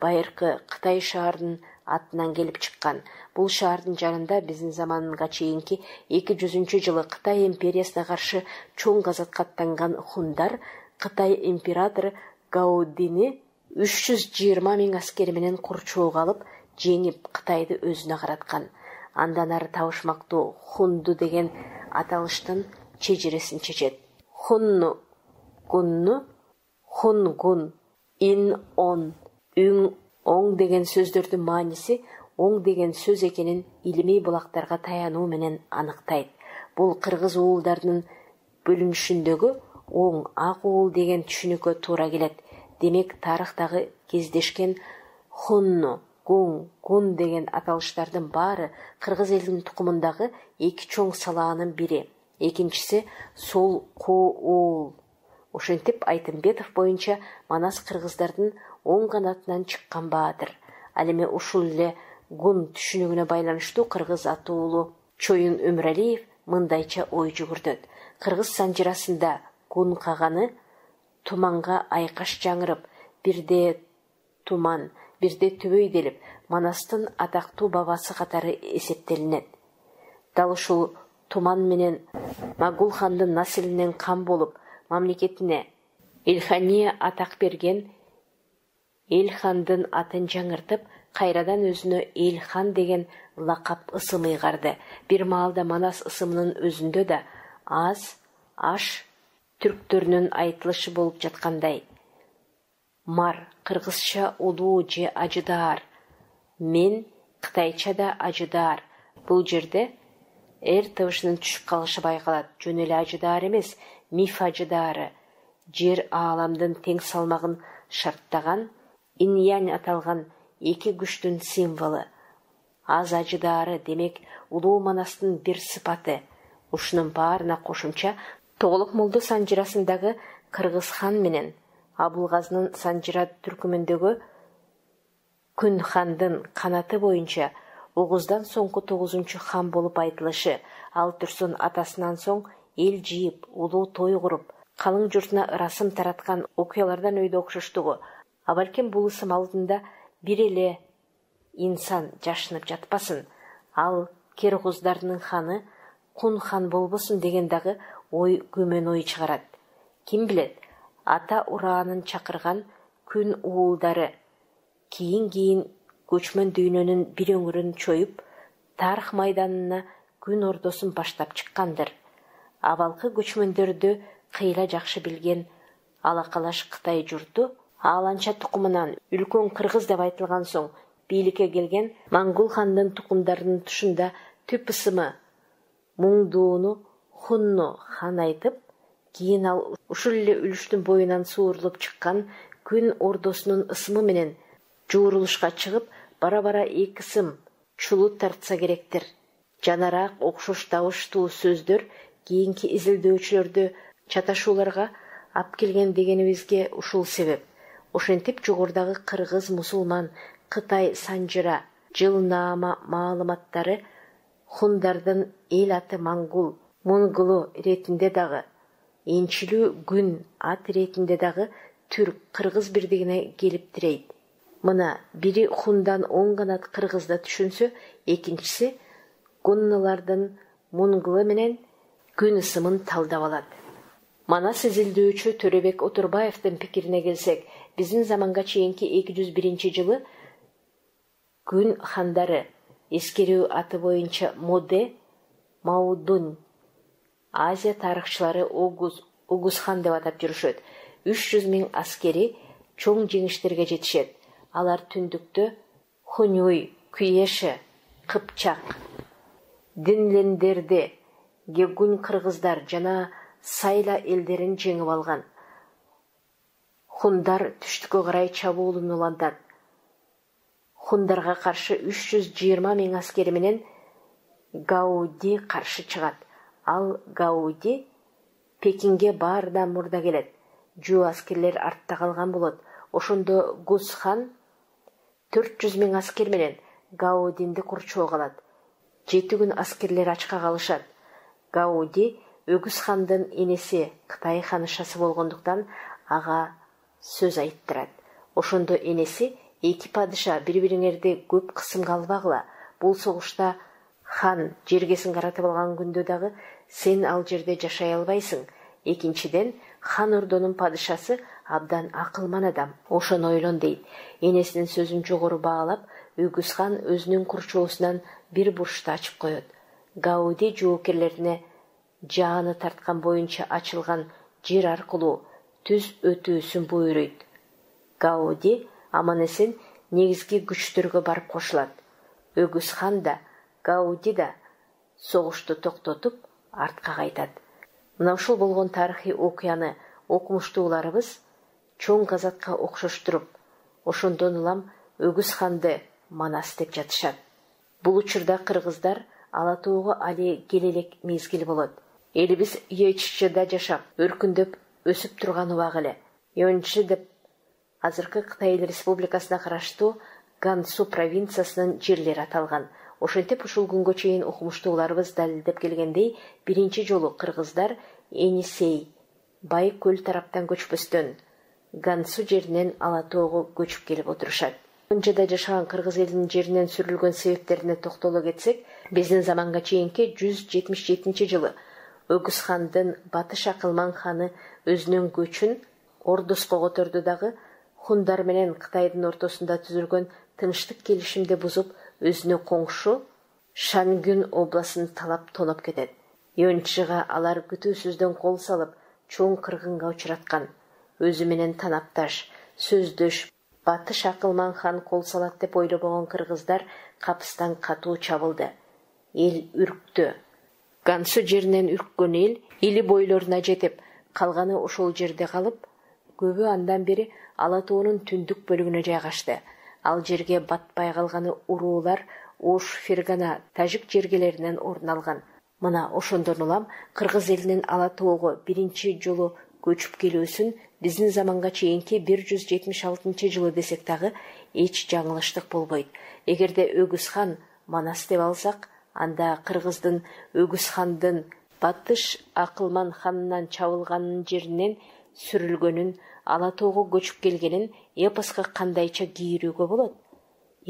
байыркы кытай шаарынын атынан келип чыккан. Бул шаардын жанында биздин заманга чейинки эки жүзүнчү жылы кытай империясына каршы чоң газатка аттанган хундар кытай императору гаудини үч жүз жыйырма миң аскери менен курчоого алып жеңип кытайды өзүнө караткан. Андан ары табышмактуу хунду деген аталыштын чежиресин чечет. Хунну гунну хунгун ин он үң оң деген сөздөрдүн мааниси оң деген сөз экенин илимий булактарга таянуу менен аныктайт. Бул кыргыз уулдарынын бөлүнүшүндөгү оң ак уул деген түшүнүккө туура келет. Демек тарыхтагы кездешкен хунну гуң гун деген аталыштардын баары кыргыз элинин тукумундагы эки чоң салаанын бири. Экинчиси сол коо уул ошентип айтымбетов боюнча манас кыргыздардын оң канатынан чыккан баатыр. Ал эми ушул эле гун түшүнүгүнө байланыштуу кыргыз атуулу чоюн өмүралиев мындайча ой жүгүртөт кыргыз санжырасында гун каганы туманга айкаш жаңырып бирде туман бирде түбөй делип манастын атактуу бабасы катары эсептелинет. Дал ушул туман менен магул хандын наслинен кам болуп мамлекетине илхания атак берген элхандын атын жаңыртып кайрадан өзүнө элхан деген лакап ысым ыйгарды бир маалда манас ысымынын өзүндө да аз аш түрктөрүнүн айтылышы болуп жаткандай. Мар кыргызча улуу же ажыдаар мен кытайча да ажыдаар бул жерде эр тыбышынын түшүп калышы байкалат. Жөн эле ажыдаар эмес миф ажыдаары жер ааламдын тең салмагын шарттаган иньянь аталган эки күчтүн символу аз ажыдаары демек улуу манастын бир сыпаты. Ушунун баарына кошумча тоголок молду санжырасындагы кыргыз хан менен абылгазынын санжыра түркүмүндөгү күн хандын канаты боюнча угуздан соңку тогузунчу хан болуп айтылышы. Ал турсун атасынан соң эл жыйып улуу той куруп калың журтуна ырасым тараткан окуялардан өйдө окшоштугу а балким бул ысым алдында бир эле инсан жашынып жатпасын. Ал керкуздардын ханы кун хан болбосун деген дагы ой күмөн ой чыгарат. Ким билет? Ата ураанын чакырган күн уулдары. Кийин кийин көчмөн дүйнөнүн бир өңүрүн чоюп тарых майданына күн ордосун баштап чыккандыр. Абалкы көчмөндөрдү кыйла жакшы билген алакалаш кытай журту ааланча тукумунан үлкөн кыргыз деп айтылган соң бийликке келген моңгул хандын тукумдарынын тушунда түп ысымы муңдууну хунну хан айтып кийин ал ушул эле үлүштүн боюнан суурулуп чыккан күн ордосунун ысымы менен жуурулушка чыгып бара бара эки ысым чулуу тартса керектир жанараак окшош табыштуу сөздөр кийинки изилдөөчүлөрдү чаташууларга алып келген дегенибизге ушул себеп. Ошентип жогорудагы кыргыз мусулман кытай санжыра жылнаама маалыматтары хундардын эл аты моңгул мунгулу иретинде дагы энчилүү күн ат иретинде дагы түрк кыргыз бирдигине келип тирейт. Мына бири хундан оң канат кыргызда түшүнсө экинчиси гуннылардын мунгулы менен күн ысымын талдап алат. Манас изилдөөчү төрөбек отурбаевдин пикирине келсек биздин заманга чейинки эки жүз биринчи жылы күн хандары эскерүү аты боюнча моде маудун азия тарыхчылары огуз хан деп атап жүрүшөт. Үч жүз миң аскери чоң жеңиштерге жетишет. Алар түндүктө хунюй күйеши кыпчак динлендерди гегунь кыргыздар жана сайла элдерин жеңип алган. Хундар түштүккө карай чабуулун улантат хундарга каршы үч жүз жыйырма миң аскери менен гауди каршы чыгат. Ал гауди пекинге баарынан мурда келет. Жөө аскерлер артта калган болот. Ошондо гус хан төрт жүз миң аскер менен гаудинди курчоого алат жети күн аскерлер ачка калышат. Гауди өгүз хандын энеси кытай ханышасы болгондуктан ага сөз айттырат ошондо энеси эки падыша бири бириңерди көп кысымга албагыла бул согушта хан жергесин каратып алган күндө дагы сен ал жерде жашай албайсың. Экинчиден хан ордонун падышасы абдан акылман адам. Ошону ойлон дейт. Энесинин сөзүн жогору баалап өгүз хан өзүнүн курчоосунан бир бурчту ачып коет. Гауди жоокерлерине жааны тарткан боюнча ачылган жер аркылуу түз өтүүсүн буйруйт. Гауди аман эсен негизги күчтөргө барып кошулат. Өгүз хан да гауди да согушту токтотуп артка кайтат. Мына ушул болгон тарыхый окуяны окумуштууларыбыз чоң казатка окшоштуруп ошондон улам өгүз ханды манас деп жатышат. Бул учурда кыргыздар ала тоого али келе элек мезгил болот элибиз еччда жашап өркүндөп өсүп турган убак эле. Йончи деп азыркы кытай эл республикасына караштуу гансу провинциясынын жерлери аталган. Ошентип ушул күнгө чейин окумуштууларыбыз далилдеп келгендей биринчи жолу кыргыздар энисей бай көл тараптан көчпөстөн гансу жеринен ала тоого көчүп келип отурушат. Жада жашаган кыргыз элинин жеринен сүрүлгөн себептерине токтоло кетсек биздин заманга чейинки жүз жетимиш жетинчи жылы өгүз хандын батыш акылман ханы өзүнүн көчүн ордоско которду дагы хундар менен кытайдын ортосунда түзүлгөн тынчтык келишимди бузуп өзүнө коңшу шангүн областын талап тоноп кетет. Юнчыга алар күтүүсүздөн кол салып чоң кыргынга учураткан. Өзү менен танапташ сөздөш батыш акылман хан кол салат деп ойлобогон кыргыздар капыстан катуу чабылды. Эл үрктү гансу жеринен үрккөн эл или бойлоруна жетип калганы ошол жерде калып көбү андан бери ала тоонун түндүк бөлүгүнө жайгашты. Ал жерге батпай калганы уруулар ош фергана тажик жергелеринен орун алган. Мына ошондон улам кыргыз элинин ала тоого биринчи жолу көчүп келүүсүн биздин заманга чейинки бир жүз жетимиш алтынчы жылы десек дагы эч жаңылыштык болбойт. Эгерде өгүз хан манас деп алсак анда кыргыздын өгүз хандын батыш акылман ханынан чабылганын жеринен сүрүлгөнүн ала тоого көчүп келгенин эпоска кандайча кийирүүгө болот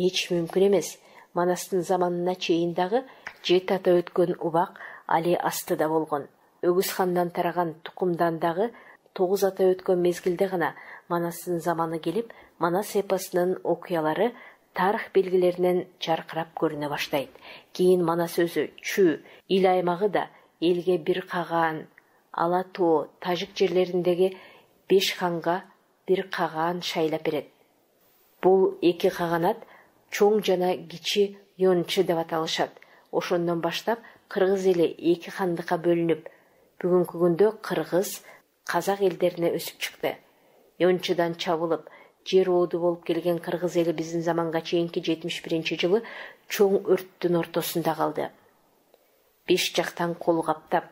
эч мүмкүн эмес манастын заманына чейин дагы жети ата өткөн убак али астыда болгон өгүз хандан тараган тукумдан дагы тогуз ата өткөн мезгилде гана манастын заманы келип манас эпосунун окуялары тарых белгилеринен жаркырап көрүнө баштайт. Кийин мана сөзү чү ил аймагы да элге бир кагаан ала тоо тажик жерлериндеги беш ханга бир кагаан шайлап берет. Бул эки каганат чоң жана кичи йончы деп аталышат. Ошондон баштап кыргыз эли эки хандыкка бөлүнүп бүгүнкү күндө кыргыз казак элдерине өсүп чыкты. Йончудан чабылып жер ооду болуп келген кыргыз эли биздин заманга чейинки жетимиш биринчи жылы чоң өрттүн ортосунда калды беш жактан кол каптап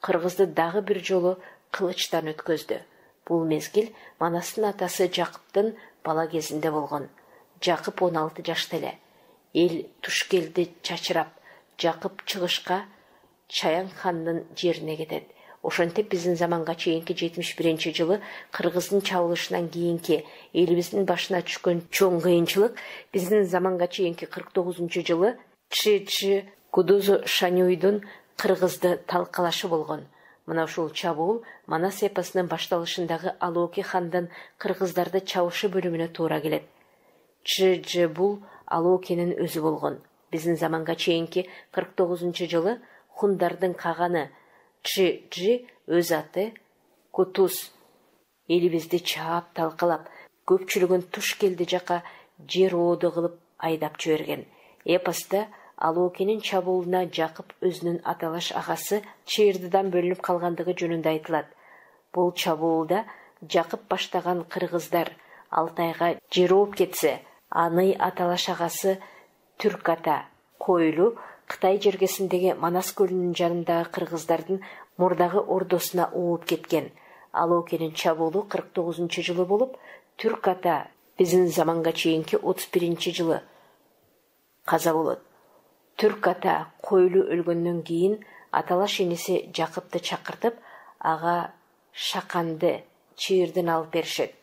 кыргызды дагы бир жолу кылычтан өткөздү бул мезгил манастын атасы жакыптын бала кезинде болгон жакып он алты жашта эле эл тушкелди чачырап жакып чыгышка чаян хандын жерине кетет ошентип биздин заманга чейинки жетимиш биринчи жылы кыргыздын чабылышынан кийинки элибиздин башына түшкөн чоң кыйынчылык биздин заманга чейинки кырк тогузунчу жылы чы кудузу шанюйдун кыргызды талкалашы болгон мына ушул чабуул манас эпосунун башталышындагы алооки хандын кыргыздарды чабышы бөлүмүнө туура келет жы бул алоокенин өзү болгон биздин заманга чейинки кырк тогузунчу жылы хундардын каганы чжи өз аты кутуз. Элибизди чаап талкалап көпчүлүгүн туш келди жака жер ооду кылып айдап жиберген. Эпоста алоокенин чабуулуна жакып өзүнүн аталаш агасы чыйырдыдан бөлүнүп калгандыгы жөнүндө айтылат. Бул чабуулда жакып баштаган кыргыздар алтайга жер ооп кетсе аны аталаш агасы түрката койлу кытай жергесиндеги манас көлүнүн жанындагы кыргыздардын мурдагы ордосуна ооп кеткен. Алоокенин чабуулу кырк тогузунчу жылы болуп түрк ата биздин заманга чейинки отуз биринчи жылы каза болот. Түрк ата койлу өлгөндөн кийин аталаш иниси жакыпты чакыртып ага шаканды чыйырдын алып беришет.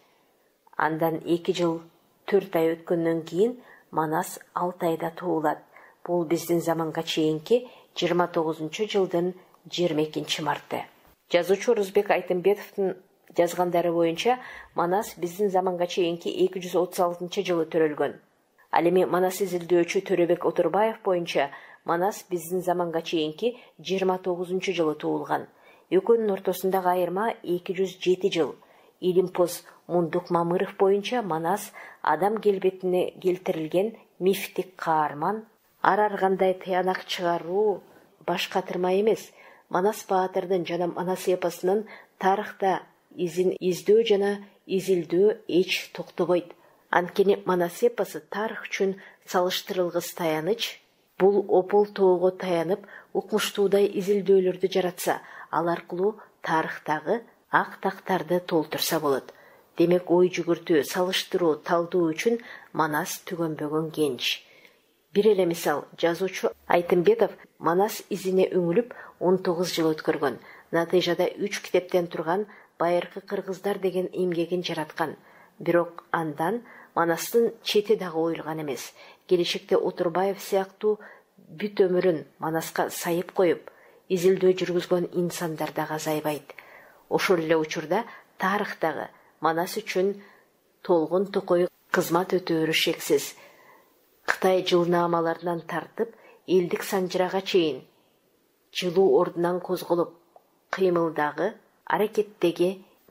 Андан эки жыл төрт ай өткөндөн кийин манас алтайда туулат заманга чейинки жыйырма тогузунчу жылдын жыйырма экинчи марты. Жазуучу орузбек айтымбетовдун жазгандары боюнча манас эки жүз отуз алтынчы жылы төрөлгөн ал эми манас изилдөөчү төрөбек отурбаев боюнча манас биздин заманга чейинки жыйырма тогузунчу жылы туулган экөөнүн ортосундагы айырма эки жүз жети жыл. Илимпоз мундук мамыров боюнча манас адам келбетине келтирилген мифтик каарман ар ар кандай тыянак чыгаруу баш катырма эмес. Манас баатырдын жана манас эпосунун тарыхта изин издөө жана изилдөө эч токтобойт анткени манас эпосу тарых үчүн салыштырылгыс таяныч бул опол тоого таянып укмуштуудай изилдөөлөрдү жаратса ал аркылуу тарыхтагы ак тактарды толтурса болот. Демек ой жүгүртүү салыштыруу талдоо үчүн манас түгөнбөгөн кенч бир эле мисал жазуучу айтымбетов манас изине үңүлүп он тогуз жыл өткөргөн. Натыйжада үч китептен турган байыркы кыргыздар деген эмгегин жараткан. Бирок андан манастын чети дагы оюлган эмес. Келечекте отурбаев сыяктуу бүт өмүрүн манаска сайып коюп изилдөө жүргүзгөн инсандар дагы азайбайт. Ошол эле учурда тарыхтагы манас үчүн толгун токой кызмат өтөөрү шексиз кытай жылнаамаларынан тартып элдик санжырага чейин жылуу ордунан козголуп кыймылдагы аракеттеги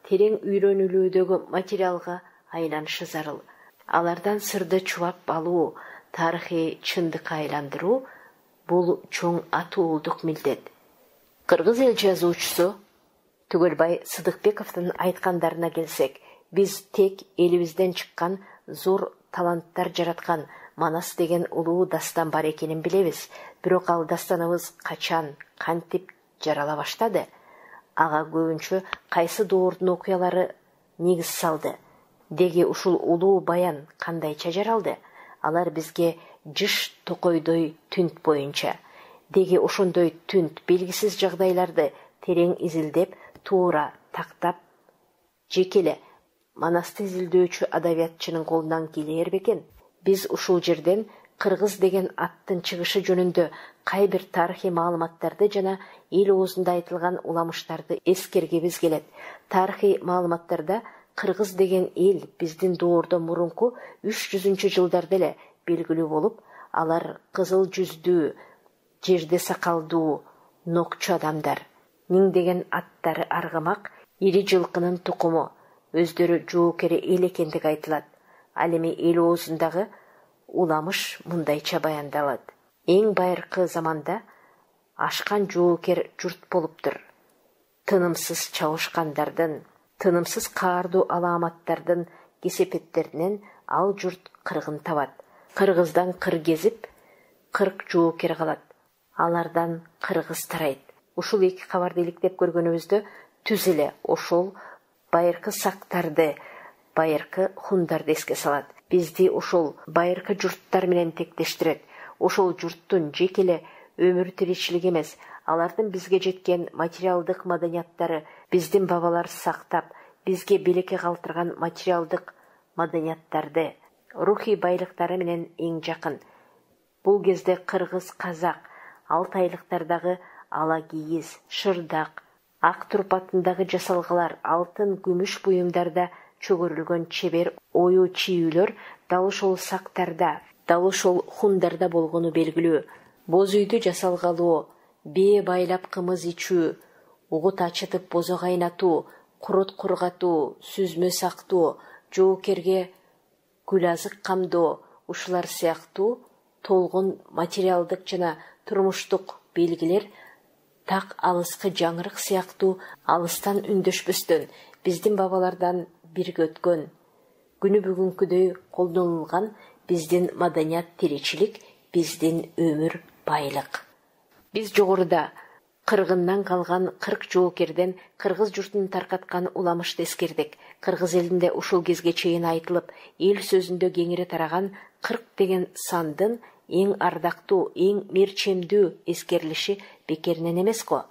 терең үйрөнүлүүдөгү материалга айланышы зарыл. Алардан сырды чубап алуу тарыхый чындыкка айландыруу бул чоң атуулдук милдет. Кыргыз эл жазуучусу түгөлбай сыдыкбековдун айткандарына келсек биз тек элибизден чыккан зор таланттар жараткан манас деген улуу дастан бар экенин билебиз. Бирок ал дастаныбыз качан кантип жарала баштады? Ага көбүнчө кайсы доордун окуялары негиз салды? Деги ушул улуу баян кандайча жаралды? Алар бизге жыш токойдой түнт боюнча деги ошондой түнт белгисиз жагдайларды терең изилдеп туура тактап жеке эле манасты изилдөөчү адабиятчынын колунан келээр бекен биз ушул жерден кыргыз деген аттын чыгышы жөнүндө кайбир тарыхый маалыматтарды жана эл оозунда айтылган уламыштарды эскергибиз келет. Тарыхый маалыматтарда кыргыз деген эл биздин доордон мурунку үч жүзүнчү жылдарда эле белгилүү болуп алар кызыл жүздүү жерде сакалдуу нокчу адамдар. Миңдеген аттары аргымак ири жылкынын тукуму өздөрү жоокери эл экендиги айтылат. Ал эми эл оозундагы уламыш мындайча баяндалат эң байыркы заманда ашкан жоокер журт болуптур тынымсыз чабышкандардын тынымсыз каардуу алааматтардын кесепеттеринен ал журт кыргын табат кыргыздан кыр кезип кырк жоокер калат алардан кыргыз тарайт ушул эки кабарды иликтеп көргөнүбүздө түз эле ошол байыркы сактарды байыркы хундарды эске салат. Бизди ошол байыркы журттар менен тектештирет. Ошол журттун жеке эле өмүр тиричилиги эмес. Алардын бизге жеткен материалдык маданияттары биздин бабалар сактап бизге белекке калтырган материалдык маданияттарды рухий байлыктары менен эң жакын. Бул кезде кыргыз казак алтайлыктар дагы ала кийиз шырдак ак турпатындагы жасалгалар алтын күмүш буюмдарда чөгөрүлгөн чебер ою чийүүлөр дал ошол сактарда дал ошол хундарда болгону белгилүү. Боз үйдү жасалгалоо бээ байлап кымыз ичүү угут ачытып бозо кайнатуу курут кургатуу сүзмө сактоо жоокерге гүл азык камдоо ушулар сыяктуу толгун материалдык жана турмуштук белгилер так алыскы жаңырык сыяктуу алыстан үндөшпөстөн биздин бабалардан бирге өткөн күнү бүгүнкүдөй колдонулган биздин маданият тиричилик биздин өмүр байлык. Биз жогоруда кыргындан калган кырк жоокерден кыргыз журтун таркаткан уламышты эскердик. Кыргыз элинде ушул кезге чейин айтылып эл сөзүндө кеңири тараган кырк деген сандын эң ардактуу эң мерчемдүү эскерилиши бекеринен эмес го.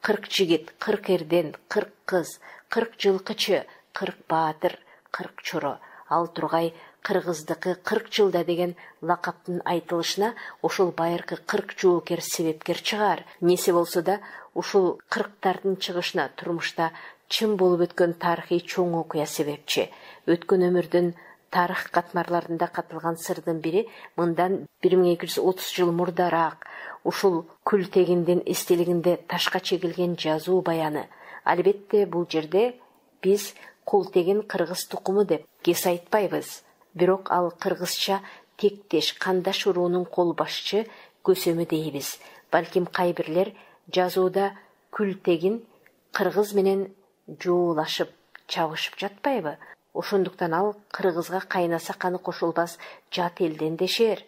Кырк жигит кырк эрден кырк кыз кырк жылкычы кырк баатыр кырк чоро ал тургай кыргыздыкы кырк жылда деген лакаптын айтылышына ушул байыркы кырк жоокер себепкер чыгаар эмнесе болсо да ушул кырктардын чыгышына турмушта чын болуп өткөн тарыхый чоң окуя себепчи. Өткөн өмүрдүн тарых катмарларында катылган сырдын бири мындан бир миң эки жүз отуз жыл мурдараак. Ушул күлтегиндин эстелигинде ташка чегилген жазуу баяны. Албетте бул жерде биз култегин кыргыз тукуму деп кес айтпайбыз. Бирок ал кыргызча тектеш кандаш уруунун кол башчы көсөмү дейбиз. Балким кайбирлер жазууда күлтегин кыргыз менен жоолашып чабышып жатпайбы. Ошондуктан ал кыргызга кайнаса каны кошулбас жат элден дешер.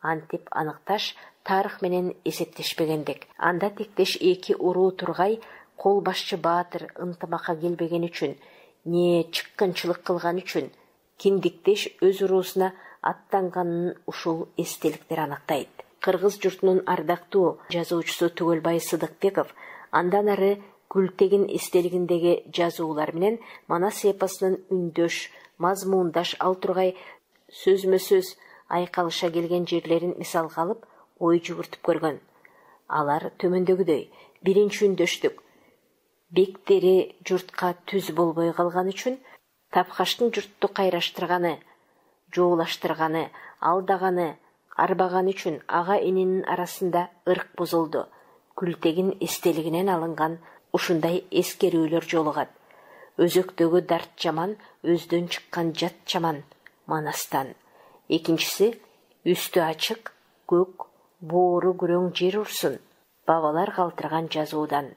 Антип аныкташ тарых менен эсептешпегендик анда тектеш эки уруу тургай кол башчы баатыр ынтымакка келбеген үчүн не чыккынчылык кылган үчүн киндиктеш өз уруусуна аттанганын ушул эстеликтер аныктайт. Кыргыз журтунун ардактуу жазуучусу түгөлбай сыдыкбеков андан ары күлтегин эстелигиндеги жазуулар менен манас эпосунун үндөш мазмундаш ал тургай сөзмө сөз айкалыша келген жерлерин мисалга алып ой жүгүртүп көргөн. Алар төмөндөгүдөй. Биринчи үндөштүк. Бектери журтка түз болбой калган үчүн тапкаштын журтту кайраштырганы жоолаштырганы алдаганы арбаганы үчүн ага ининин арасында ырк бузулду. Күлтегин эстелигинен алынган ушундай эскерүүлөр жолугат. Өзөктөгү дарт жаман өздөн чыккан жат жаман манастан. Экинчиси үстү ачык көк боору күрөң жер урсун. Бабалар калтырган жазуудан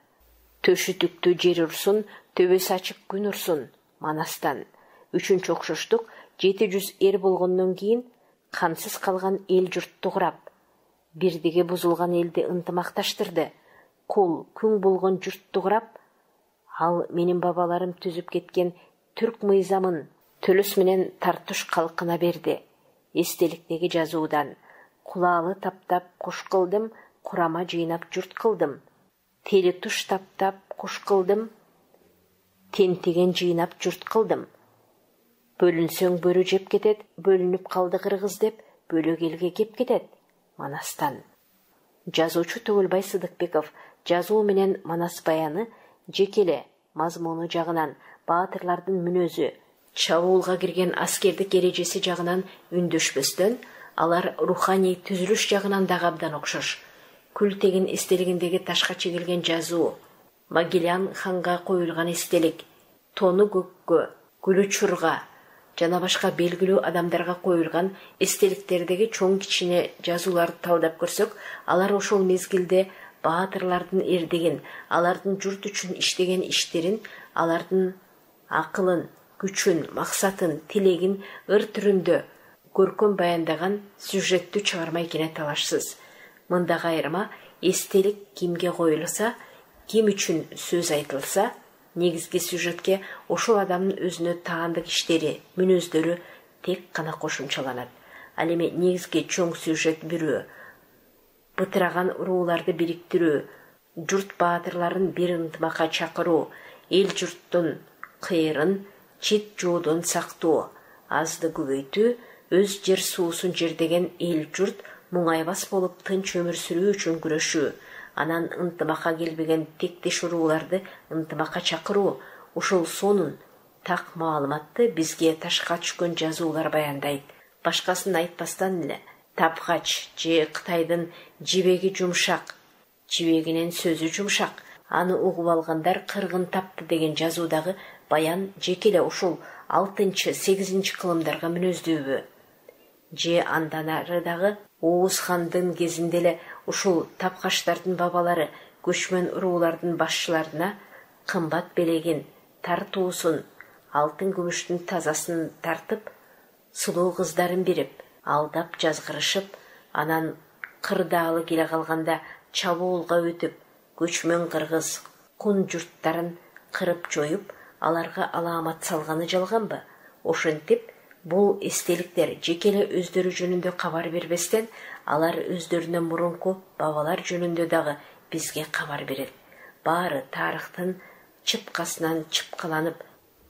төшү түктүү жер урсун төбөсү ачык күн урсун манастан. Үчүнчү окшоштук жети жүз эр болгондон кийин кансыз калган эл журтту курап бирдиги бузулган элди ынтымакташтырды. Кул күң болгон журтту курап ал менин бабаларым түзүп кеткен түрк мыйзамын төлөс менен тартуш калкына берди. Эстеликтеги жазуудан кулаалы таптап куш кылдым курама жыйнап журт кылдым тели туш таптап куш кылдым тентеген жыйнап журт кылдым. Бөлүнсөң бөрү жеп кетет бөлүнүп калды кыргыз деп бөлөк элге кеп кетет манастан. Жазуучу түгөлбай сыдыкбеков жазуу менен манас баяны жеке эле мазмуну жагынан баатырлардын мүнөзү чабуулга кирген аскердик эрежеси жагынан үндөшпөстөн алар руханий түзүлүш жагынан дагы абдан окшош күлтегин эстелигиндеги ташка чегилген жазуу. Магилян ханга коюлган эстелик тону көккө гүлү чурга жана башка белгилүү адамдарга коюлган эстеликтердеги чоң кичине жазууларды талдап көрсөк алар ошол мезгилде баатырлардын эрдигин алардын журт үчүн иштеген иштерин алардын акылын күчүн максатын тилегин ыр түрүндө көркөм баяндаган сюжеттүү чыгарма экени талашсыз. Мындагы айырма эстелик кимге коюлса ким үчүн сөз айтылса негизги сюжетке ошол адамдын өзүнө таандык иштери мүнөздөрү тек гана кошумчаланат. Ал эми негизги чоң сюжет бирөө бытыраган урууларды бириктирүү журт баатырларын бир ынтымакка чакыруу эл журттун кыйрын чит жоодон сактоо азды көбөйтүү өз жер суусун жердеген эл журт муңайбас болуп тынч өмүр сүрүү үчүн күрөшүү анан ынтымакка келбеген тектеш урууларды ынтымакка чакыруу ушул сонун так маалыматты бизге ташка түшкөн жазуулар баяндайт башкасын айтпастан эле тапгач же кытайдын жибеги жумшак жибегинен сөзү жумшак аны угуп алгандар кыргын тапты деген жазуудагы баян жеке эле ушул алтынчы сегизинчи кылымдарга мүнөздүүбү же андан ары оуз хандын кезинде эле ушул тапкачтардын бабалары көчмөн уруулардын башчыларына кымбат белегин тартуусун алтын күмүштүн тазасын тартып сулуу кыздарын берип алдап жазгырышып анан кырдаалы келе калганда чабуулга өтүп көчмөн кыргыз кун журттарын кырып жоюп аларга алаамат салганы жалганбы? Ошентип бул эстеликтер жеке эле өздөрү жөнүндө кабар бербестен алар өздөрүнөн мурунку бабалар жөнүндө дагы бизге кабар берет. Баары тарыхтын чыпкасынан чыпкаланып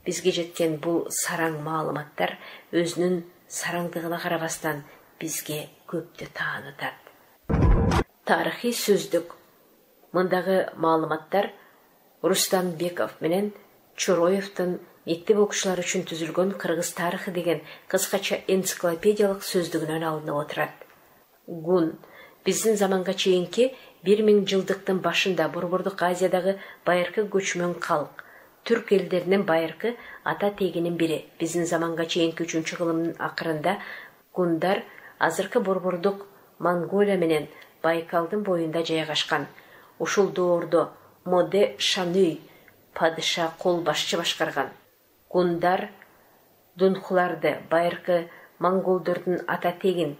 бизге жеткен бул сараң маалыматтар өзүнүн сараңдыгына карабастан бизге көптү таанытат. Тарыхый сөздүк. Мындагы маалыматтар рустанбеков менен чороевдун мектеп окуучулары үчүн түзүлгөн кыргыз тарыхы деген кыскача энциклопедиялык сөздүгүнөн алынып отурат. Гун биздин заманга чейинки бир миң жылдыктын башында борбордук азиядагы байыркы көчмөн калк түрк элдеринин байыркы ата тегинин бири. Биздин заманга чейинки үчүнчү кылымдын акырында гундар азыркы борбордук монголия менен байкалдын боюнда жайгашкан. Ушул доордо моде шанүй падыша кол башчы башкарган гундар дунхуларды байыркы монголдордун ата тегин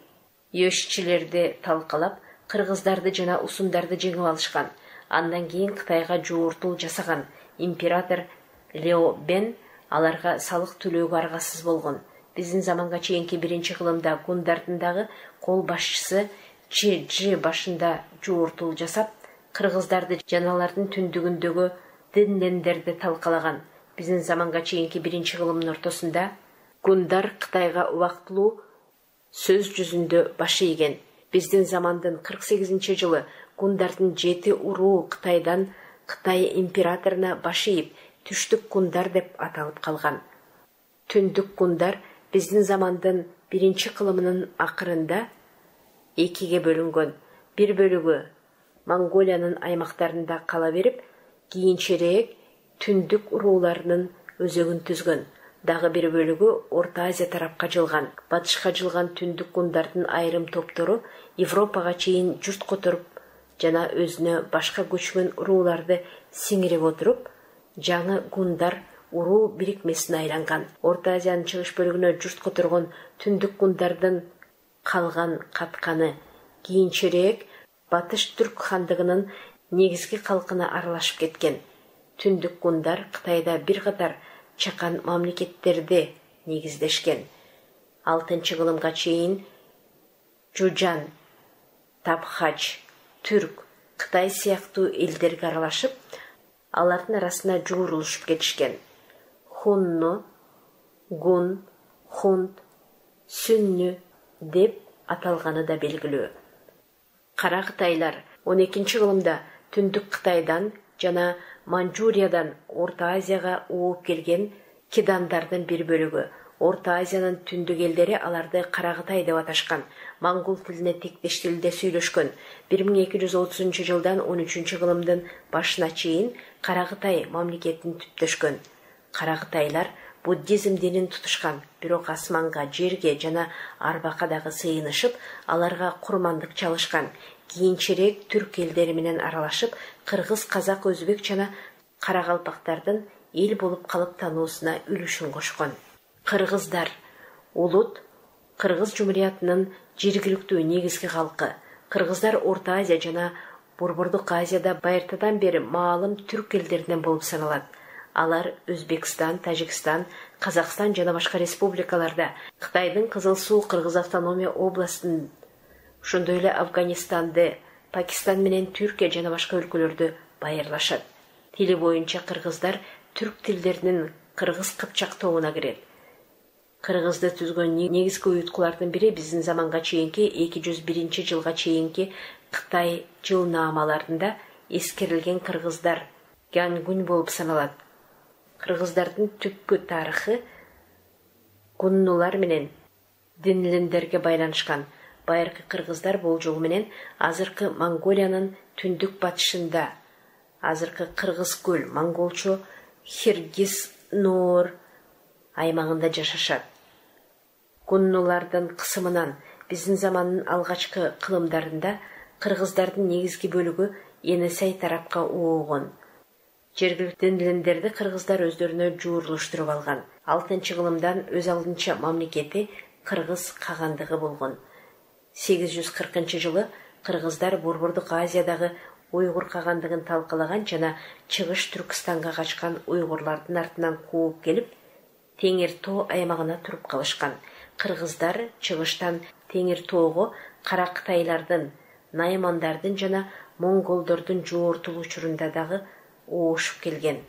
йөшчилерди талкалап кыргыздарды жана усундарды жеңип алышкан. Андан кийин кытайга жоортул жасаган император лео бен аларга салык төлөөгө аргасыз болгон. Биздин заманга чейинки биринчи кылымда гундардын дагы кол башчысы чи джи башында жоортул жасап кыргыздарды жана алардын түндүгүндөгү диндендерди талкалаган. Биздин заманга чейинки биринчи кылымдын ортосунда гундар кытайга убактылуу сөз жүзүндө баш ийген биздин замандын кырк сегизинчи жылы гундардын жети уруу кытайдан кытай императоруна баш ийип түштүк гундар деп аталып калган түндүк гундар биздин замандын биринчи кылымынын акырында экиге бөлүнгөн бир бөлүгү монголиянын аймактарында кала берип кийинчерээк түндүк урууларынын өзөгүн түзгөн. Дагы бир бөлүгү орто азия тарапка жылган. Батышка жылган түндүк гундардын айрым топтору европага чейин журт которуп жана өзүнө башка көчмөн урууларды сиңирип отуруп жаңы гундар уруу бирикмесине айланган. Орто азиянын чыгыш бөлүгүнө журт которгон түндүк гундардын калган катканы кийинчерээк батыш түрк хандыгынын негизги калкына аралашып кеткен. Түндүк гундар кытайда бир катар чакан мамлекеттерди негиздешкен. Алтынчы кылымга чейин жужан табхач түрк кытай сыяктуу элдерге аралашып алардын арасына жуурулушуп кетишкен. Хунну гун хунт сүннү деп аталганы да белгилүү. Кара кытайлар он экинчи кылымда түндүк кытайдан жана манчжуриядан орто азияга ууп келген кидандардын бир бөлүгү. Орто азиянын түндүк элдери аларды кара кытай деп аташкан. Моңгол тилине тектеш жүз отузунчу жылдан он үчүнчү кылымдын башына чейин кара кытай мамлекетин түптөшкөн. Кара кытайлар буддизм динин тутушкан бирок асманга жерге жана арбакка дагы сыйынышып аларга курмандык чалышкан кийинчерээк түрк элдери менен аралашып кыргыз казак өзбек жана каракалпактардын эл болуп калып тануусуна үлүшүн кошкон кыргыздар улут кыргыз жумуриятынын жергиликтүү негизги калкы кыргыздар орто азия жана борбордук азияда байыртадан бери маалым түрк элдеринен болуп саналат алар өзбекстан тажикстан казакстан жана башка республикаларда кытайдын кызыл суу кыргыз автономия областын ошондой эле афганистанды пакистан менен түркия жана башка өлкөлөрдү байырлашат. Тили боюнча кыргыздар түрк тилдеринин кыргыз кыпчак тобуна кирет. Кыргызды түзгөн негизги уюткулардын бири биздин заманга чейинки эки жүз биринчи жылга чейинки кытай жылнаамаларында эскерилген кыргыздар гянгунь болуп саналат. Кыргыздардын түпкү тарыхы гуннулар менен динлендерге байланышкан. Байыркы кыргыздар болжолу менен азыркы монголиянын түндүк батышында. Азыркы кыргыз көл монголчо хиргиз ноор аймагында жашашат. Куннулардын кысымынан биздин замандын алгачкы кылымдарында кыргыздардын негизги бөлүгү энесай тарапка оогон жергиликтүү дилендерди кыргыздар өздөрүнө жуурулуштуруп алган. Алтынчы кылымдан өз алдынча мамлекети кыргыз кагандыгы болгон сегиз жүз кыркынчы жылы кыргыздар борбордук азиядагы уйгур кагандыгын талкалаган жана чыгыш түркстанга качкан уйгурлардын артынан кууп келип теңир тоо аймагына туруп калышкан. Кыргыздар чыгыштан теңир тоого кара кытайлардын наймандардын жана монголдордун жоортулуу учурунда дагы оошуп келген.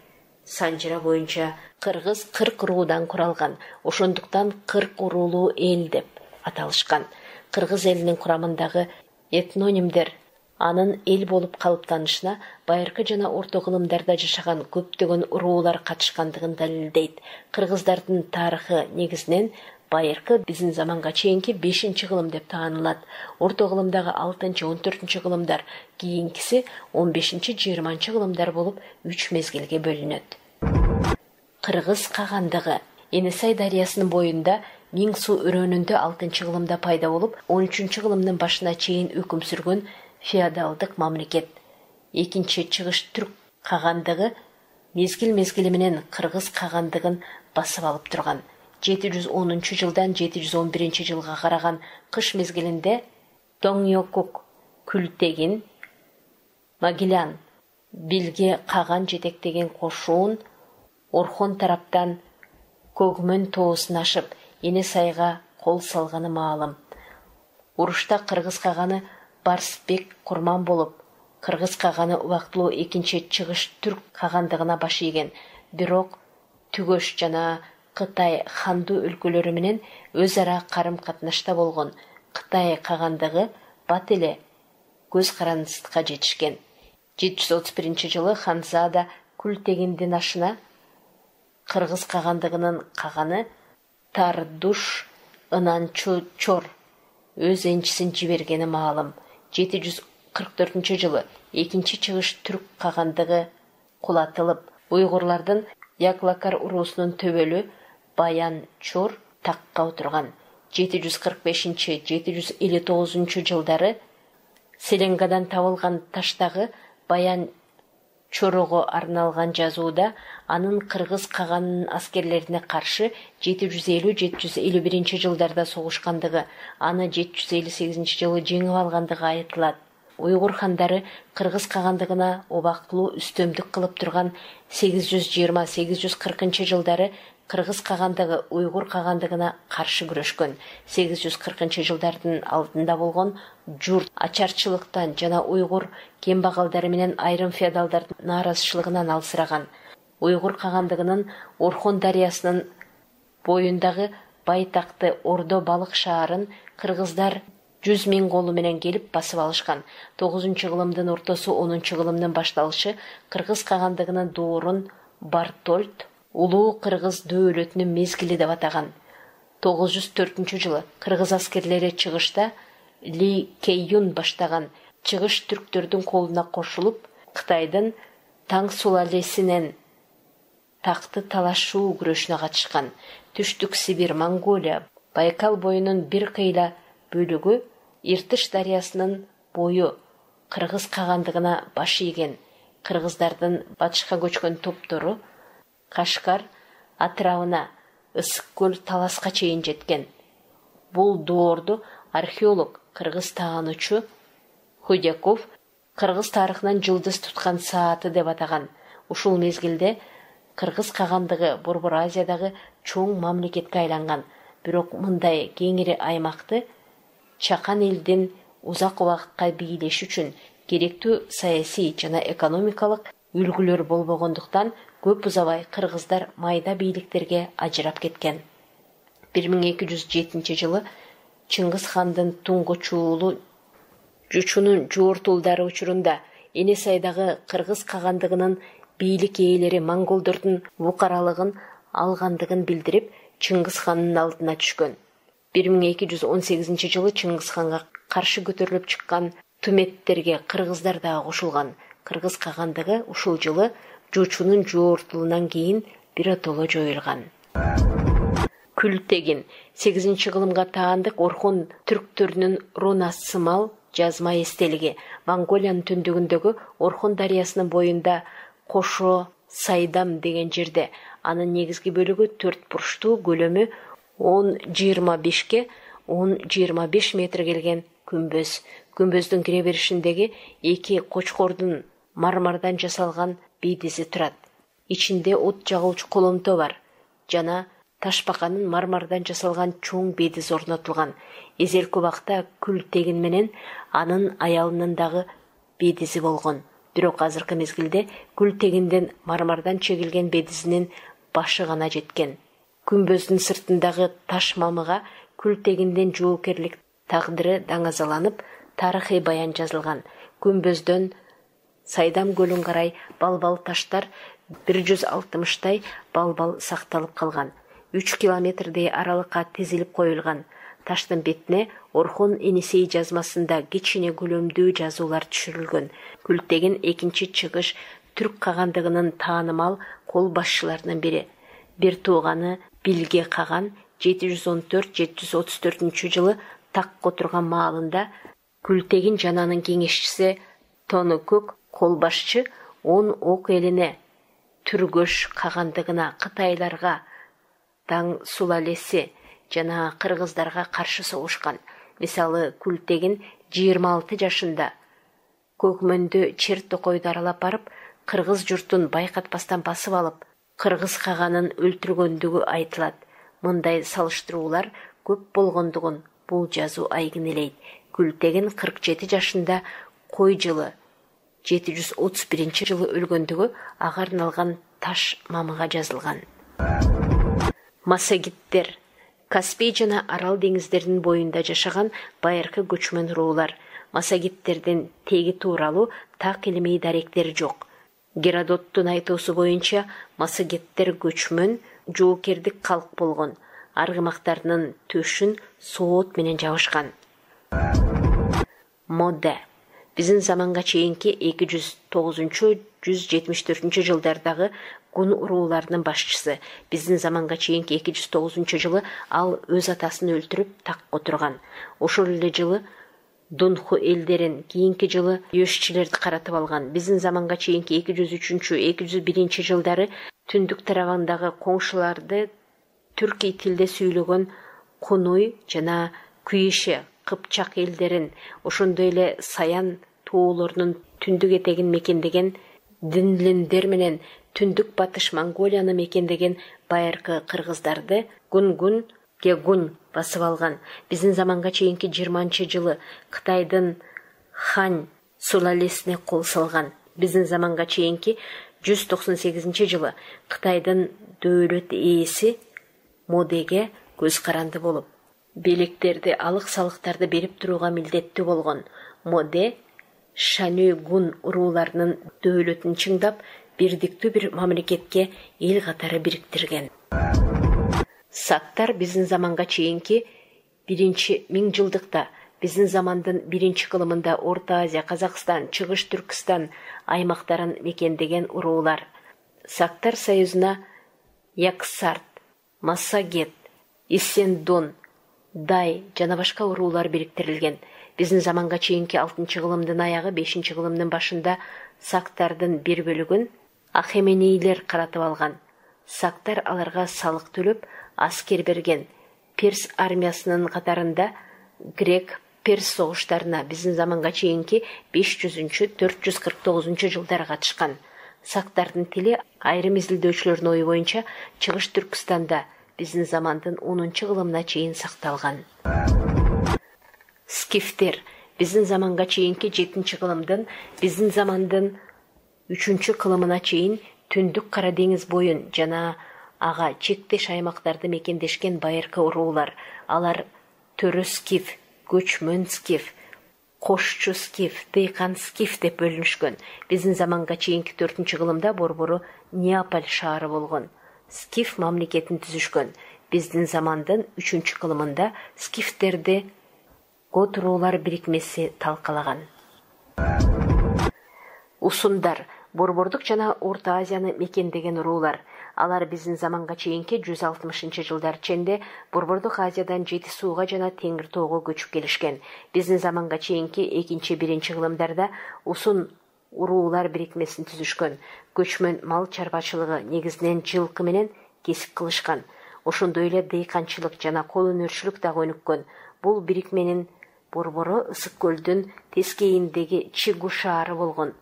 Санжыра боюнча кыргыз кырк руудан куралган ошондуктан кырк уруулуу эл деп аталышкан кыргыз элинин курамындагы этнонимдер анын эл болуп калыптанышына байыркы жана орто кылымдарда жашаган көптөгөн уруулар катышкандыгын далилдейт. Кыргыздардын тарыхы негизинен байыркы биздин заманга чейинки бешинчи кылым деп таанылат. Орто кылымдагы алтынчы он төртүнчү кылымдар кийинкиси он бешинчи жыйырманчы кылымдар болуп үч мезгилге бөлүнөт. Кыргыз кагандыгы энесай дарыясынын боюнда миң суу өрөөнүндө алтынчы кылымда пайда болуп он үчүнчү кылымдын башына чейин өкүм сүргөн феодалдык мамлекет. Экинчи чыгыш түрк кагандыгы мезгил мезгили менен кыргыз кагандыгын басып алып турган. Жети жүз онунчу жылдан жети жүз он биринчи жылга караган кыш мезгилинде тоңёкук күлтегин магилян билге каган жетектеген кошуун орхон тараптан көгмөн тоосун ашып эне сайга кол салганы маалым. Урушта кыргыз каганы барсбек курман болуп кыргыз каганы убактылуу экинчи чыгыш түрк кагандыгына баш ийген. Бирок түгөш жана кытай ханду өлкөлөрү менен өз ара карым катнашта болгон кытай кагандыгы бат эле көз карандысыкка жетишкен. Жети жүз отуз биринчи жылы ханзада күлтегиндин ашына кыргыз кагандыгынын каганы тардуш ынанчучор өз энчисин жибергени маалым жети жүз кырк төртүнчү жылы экинчи чыгыш түрк кагандыгы кулатылып уйгурлардын яклакар уруусунун төбөлү баян чор жүз элүү тогузунчу жылдары селенгадан табылган таштагы баян чорого арналган жазууда анын кыргыз каганынын аскерлерине каршы жети жүз элүү жети жүз элүү биринчи жылдарда согушкандыгы аны жети жүз элүү сегизинчи жылы жеңип алгандыгы айтылат уйгур хандары кыргыз кагандыгына убактылуу үстөмдүк кылып турган сегиз жүз жыйырма сегиз жүз кыркынчы жылдары уйгур кагандыгына каршы күрөшкөн сегиз жүз кыркынчы жылдардын алдында болгон журт ачарчылыктан жана уйгур кембагалдары менен айрым феодалдардын нааразычылыгынан алсыраган уйгур кагандыгынын орхон дарыясынын боюндагы байтакты ордо балык шаарын кыргыздар жүз миң колу менен келип басып алышкан. Тогузунчу кылымдын ортосу онунчу кылымдын башталышы кыргыз кагандыгынын доорун бартольд улуу кыргыз дөөлөтүнүн мезгили деп атаган. Тогуз жүз төртүнчү жылы кыргыз аскерлери чыгышта ли кейюн баштаган чыгыш түрктөрдүн колуна кошулуп кытайдын таң сулалесинен такты талашуу күрөшүнө катышкан. Түштүк сибирь монголия байкал боюнун бир кыйла бөлүгү иртыш дарыясынын бою кыргыз кагандыгына баш ийген. Кыргыздардын батышка көчкөн топтору кашкар атырабына ысык көл таласка чейин жеткен. Бул доорду археолог кыргыз таануучу худяков кыргыз тарыхынын жылдыз туткан сааты деп атаган ушул мезгилде кыргыз кагандыгы борбор азиядагы чоң мамлекетке айланган. Бирок мындай кеңири аймакты чакан элдин узак убакытка бийлеши үчүн керектүү саясий жана экономикалык үлгүлөр болбогондуктан көп узабай кыргыздар майда бийликтерге ажырап кеткен. Бир миң эки жүз жетинчи жылы чыңгыз хандын туңгучуулу жучунун жоортулдары учурунда эне сайдагы кыргыз кагандыгынын бийлик ээлери монголдордун укаралыгын алгандыгын билдирип чыңгыз хандын алдына түшкөн. Бир миң эки жүз он сегизинчи жылы чыңгыз ханга каршы көтөрүлүп чыккан туметтерге кыргыздар дагы кошулган. Кыргыз кагандыгы ушул жылы жуучунун жоортулунан кийин биротоло жоюлган. Күлтегин сегизинчи кылымга таандык орхон түрктөрүнүн руна сымал жазма эстелиги. Монголиянын түндүгүндөгү орхон дарыясынын боюнда кошо сайдам деген жерде. Анын негизги бөлүгү төрт бурчтуу көлөмү он жыйырма бешке он жыйырма беш метр келген күмбөз. Күмбөздүн кире беришиндеги эки кочкордун мармардан жасалган бийдизи турат ичинде от жагуучу коломто бар. Жана ташбаканын мармардан жасалган чоң бийдизи орнотулган эзелки убакта күл тегин менен анын аялынын дагы бийдизи болгон бирок азыркы мезгилде күл тегинден мармардан чегилген бедизинин башы гана жеткен. Күмбөздүн сыртындагы таш мамыга күл тегинден жоокерлик тагдыры даңазаланып тарыхый баян жазылган. Күмбөздөн сайдам көлүн карай балбал таштар бир жүз алтымыштай балбал сакталып калган үч километрдей аралыкка тизилип коюлган таштын бетине орхон энисей жазмасында кичине көлөмдүү жазуулар түшүрүлгөн күлтегин экинчи чыгыш түрк кагандыгынын таанымал кол башчыларынын бири бир тууганы билге каган жети жүз он төрт жети жүз отуз төртүнчү жылы такка отурган маалында күлтегин жананын кеңешчиси тону көк кол башчы он ок элине түргөш кагандыгына кытайларга таң сулалеси жана кыргыздарга каршы согушкан. Мисалы күлтегин жыйырма алты жашында көкмөндө чер токойду аралап барып кыргыз журтун байкатпастан басып алып кыргыз каганын өлтүргөндүгү айтылат. Мындай салыштыруулар көп болгондугун бул жазуу айгинелейт күлтегин кырк жети жашында кой жылы жети жүз отуз биринчи жылы өлгөндүгү ага арналган таш мамыга жазылган массагиттер каспий жана арал деңиздеринин боюнда жашаган байыркы көчмөн уруулар массагиттердин теги тууралуу так илимий даректер жок геродоттун айтуусу боюнча массагеттер көчмөн жоокердик калк болгон аргымактарынын төшүн соот менен жабышкан моде биздин заманга чейинки эки жүз тогузунчу жүз жетимиш төртүнчү жылдардагы гун урууларынын башчысы биздин заманга чейинки эки жүз тогузунчу жылы ал өз атасын өлтүрүп такка отурган ошол эле жылы дунху элдерин кийинки жылы юшчилерди каратып алган биздин заманга чейинки эки жүз үчүнчү эки жүз биринчи жылдары түндүк тарабындагы коңшуларды түркий тилде сүйлөгөн кунуй жана күйеше кыпчак элдерин ошондой эле саян тоолорунун түндүк этегин мекендеген динлендер менен түндүк батыш монголияны мекендеген байыркы кыргыздарды гунгун гегунь басып алган. Биздин заманга чейинки жыйырманчы жылы кытайдын хань сулалесине кол салган. Биздин заманга чейинки жүз токсон сегизинчи жылы кытайдын дөөлөт ээси модеге көз каранды болуп белектерди алык салыктарды берип турууга милдеттүү болгон моде шаню гун урууларынын дөөлөтүн чыңдап бирдиктүү бир мамлекетке эл катары бириктирген сактар биздин заманга чейинки биринчи миң жылдыкта биздин замандын биринчи кылымында орто азия казакстан чыгыш түркстан аймактарын мекендеген уруулар сактар союзуна яксарт массагет иссендон дай жана башка уруулар бириктирилген биздин заманга чейинки алтынчы кылымдын аягы бешинчи кылымдын башында сактардын бир бөлүгүн ахеменейлер каратып алган сактар аларга салык төлөп аскер берген. Перс армиясынын катарында грек перс согуштарына биздин заманга чейинки беш жүзүнчү төрт жүз кырк тогузунчу жылдары катышкан сактардын тили айрым изилдөөчүлөрдүн ою боюнча чыгыш түркстанда биздин замандын онунчу кылымына чейин скифтер биздин заманга чейинки жетинчи кылымдын биздин замандын үчүнчү кылымына чейин түндүк кара деңиз боюн жана ага чектеш аймактарды мекендешкен байыркы уруулар алар төрө скиф көчмөн скиф кошчу скиф дыйкан скиф деп бөлүнүшкөн биздин заманга чейинки төртүнчү кылымда борбору неаполь шаары болгон скиф мамлекетин түзүшкөн биздин замандын үчүнчү кылымында скифтерди гот уруулар бирикмеси талкалаган. Усундар. Борбордук жана орто азияны мекендеген уруулар алар биздин заманга чейинки жүз алтымышынчы жылдар ченде борбордук азиядан жети сууга жана теңир тоого көчүп келишкен. Биздин заманга чейинки экинчи биринчи кылымдарда усун уруулар бирикмесин түзүшкөн. Көчмөн мал чарбачылыгы негизинен жылкы менен кесип кылышкан. Ошондой эле дыйканчылык жана кол өнөрчүлүк дагы өнүккөн. Бул бирикменин борбору ысык көлдүн тескейиндеги чигу шаары болгон.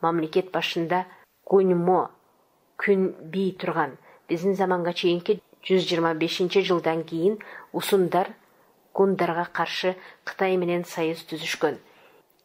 Мамлекет башында гуньмо күн бий турган. Биздин заманга чейинки жүз жыйырма бешинчи жылдан кийин усундар гундарга каршы кытай менен союз түзүшкөн.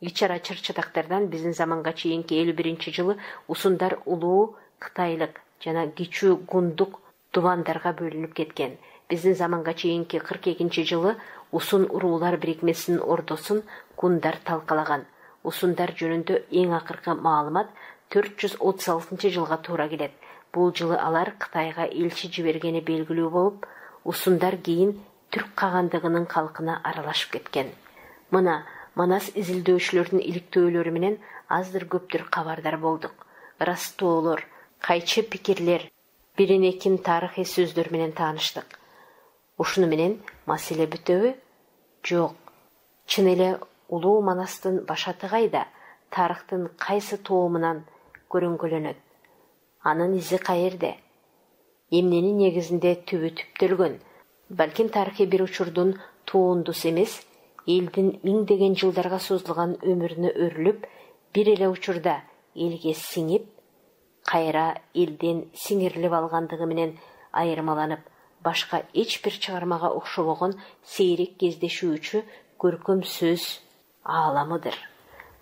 Ич ара чыр чатактардан биздин заманга чейинки элүү биринчи жылы усундар улуу кытайлык жана кичүү гундук дубандарга бөлүнүп кеткен. Биздин заманга чейинки кырк экинчи жылы усун уруулар бирикмесинин ордосун гундар талкалаган. Усундар жөнүндө эң акыркы маалымат төрт жүз отуз алтынчы жылга туура келет. Бул жылы алар кытайга элчи жибергени белгилүү болуп усундар кийин түрк кагандыгынын калкына аралашып кеткен. Мына манас изилдөөчүлөрдүн иликтөөлөрү менен аздыр көптүр кабардар болдук. Ырастоолор кайчы пикирлер бирин экин тарыхый сөздөр менен тааныштык ушуну менен маселе бүтөбү жок. Чын эле улуу манастын башаты кайда тарыхтын кайсы тоомунан көрөңгөлөнөт анын изи каерде. Эмненин негизинде түбү түптөлгөн балким тарыхый бир учурдун туундусу эмес элдин миңдеген жылдарга созулган өмүрүнө өрүлүп бир эле учурда элге сиңип кайра элден сиңирилип алгандыгы менен айырмаланып башка эч бир чыгармага окшобогон сейрек кездешүүчү көркөм сөз ааламыдыр.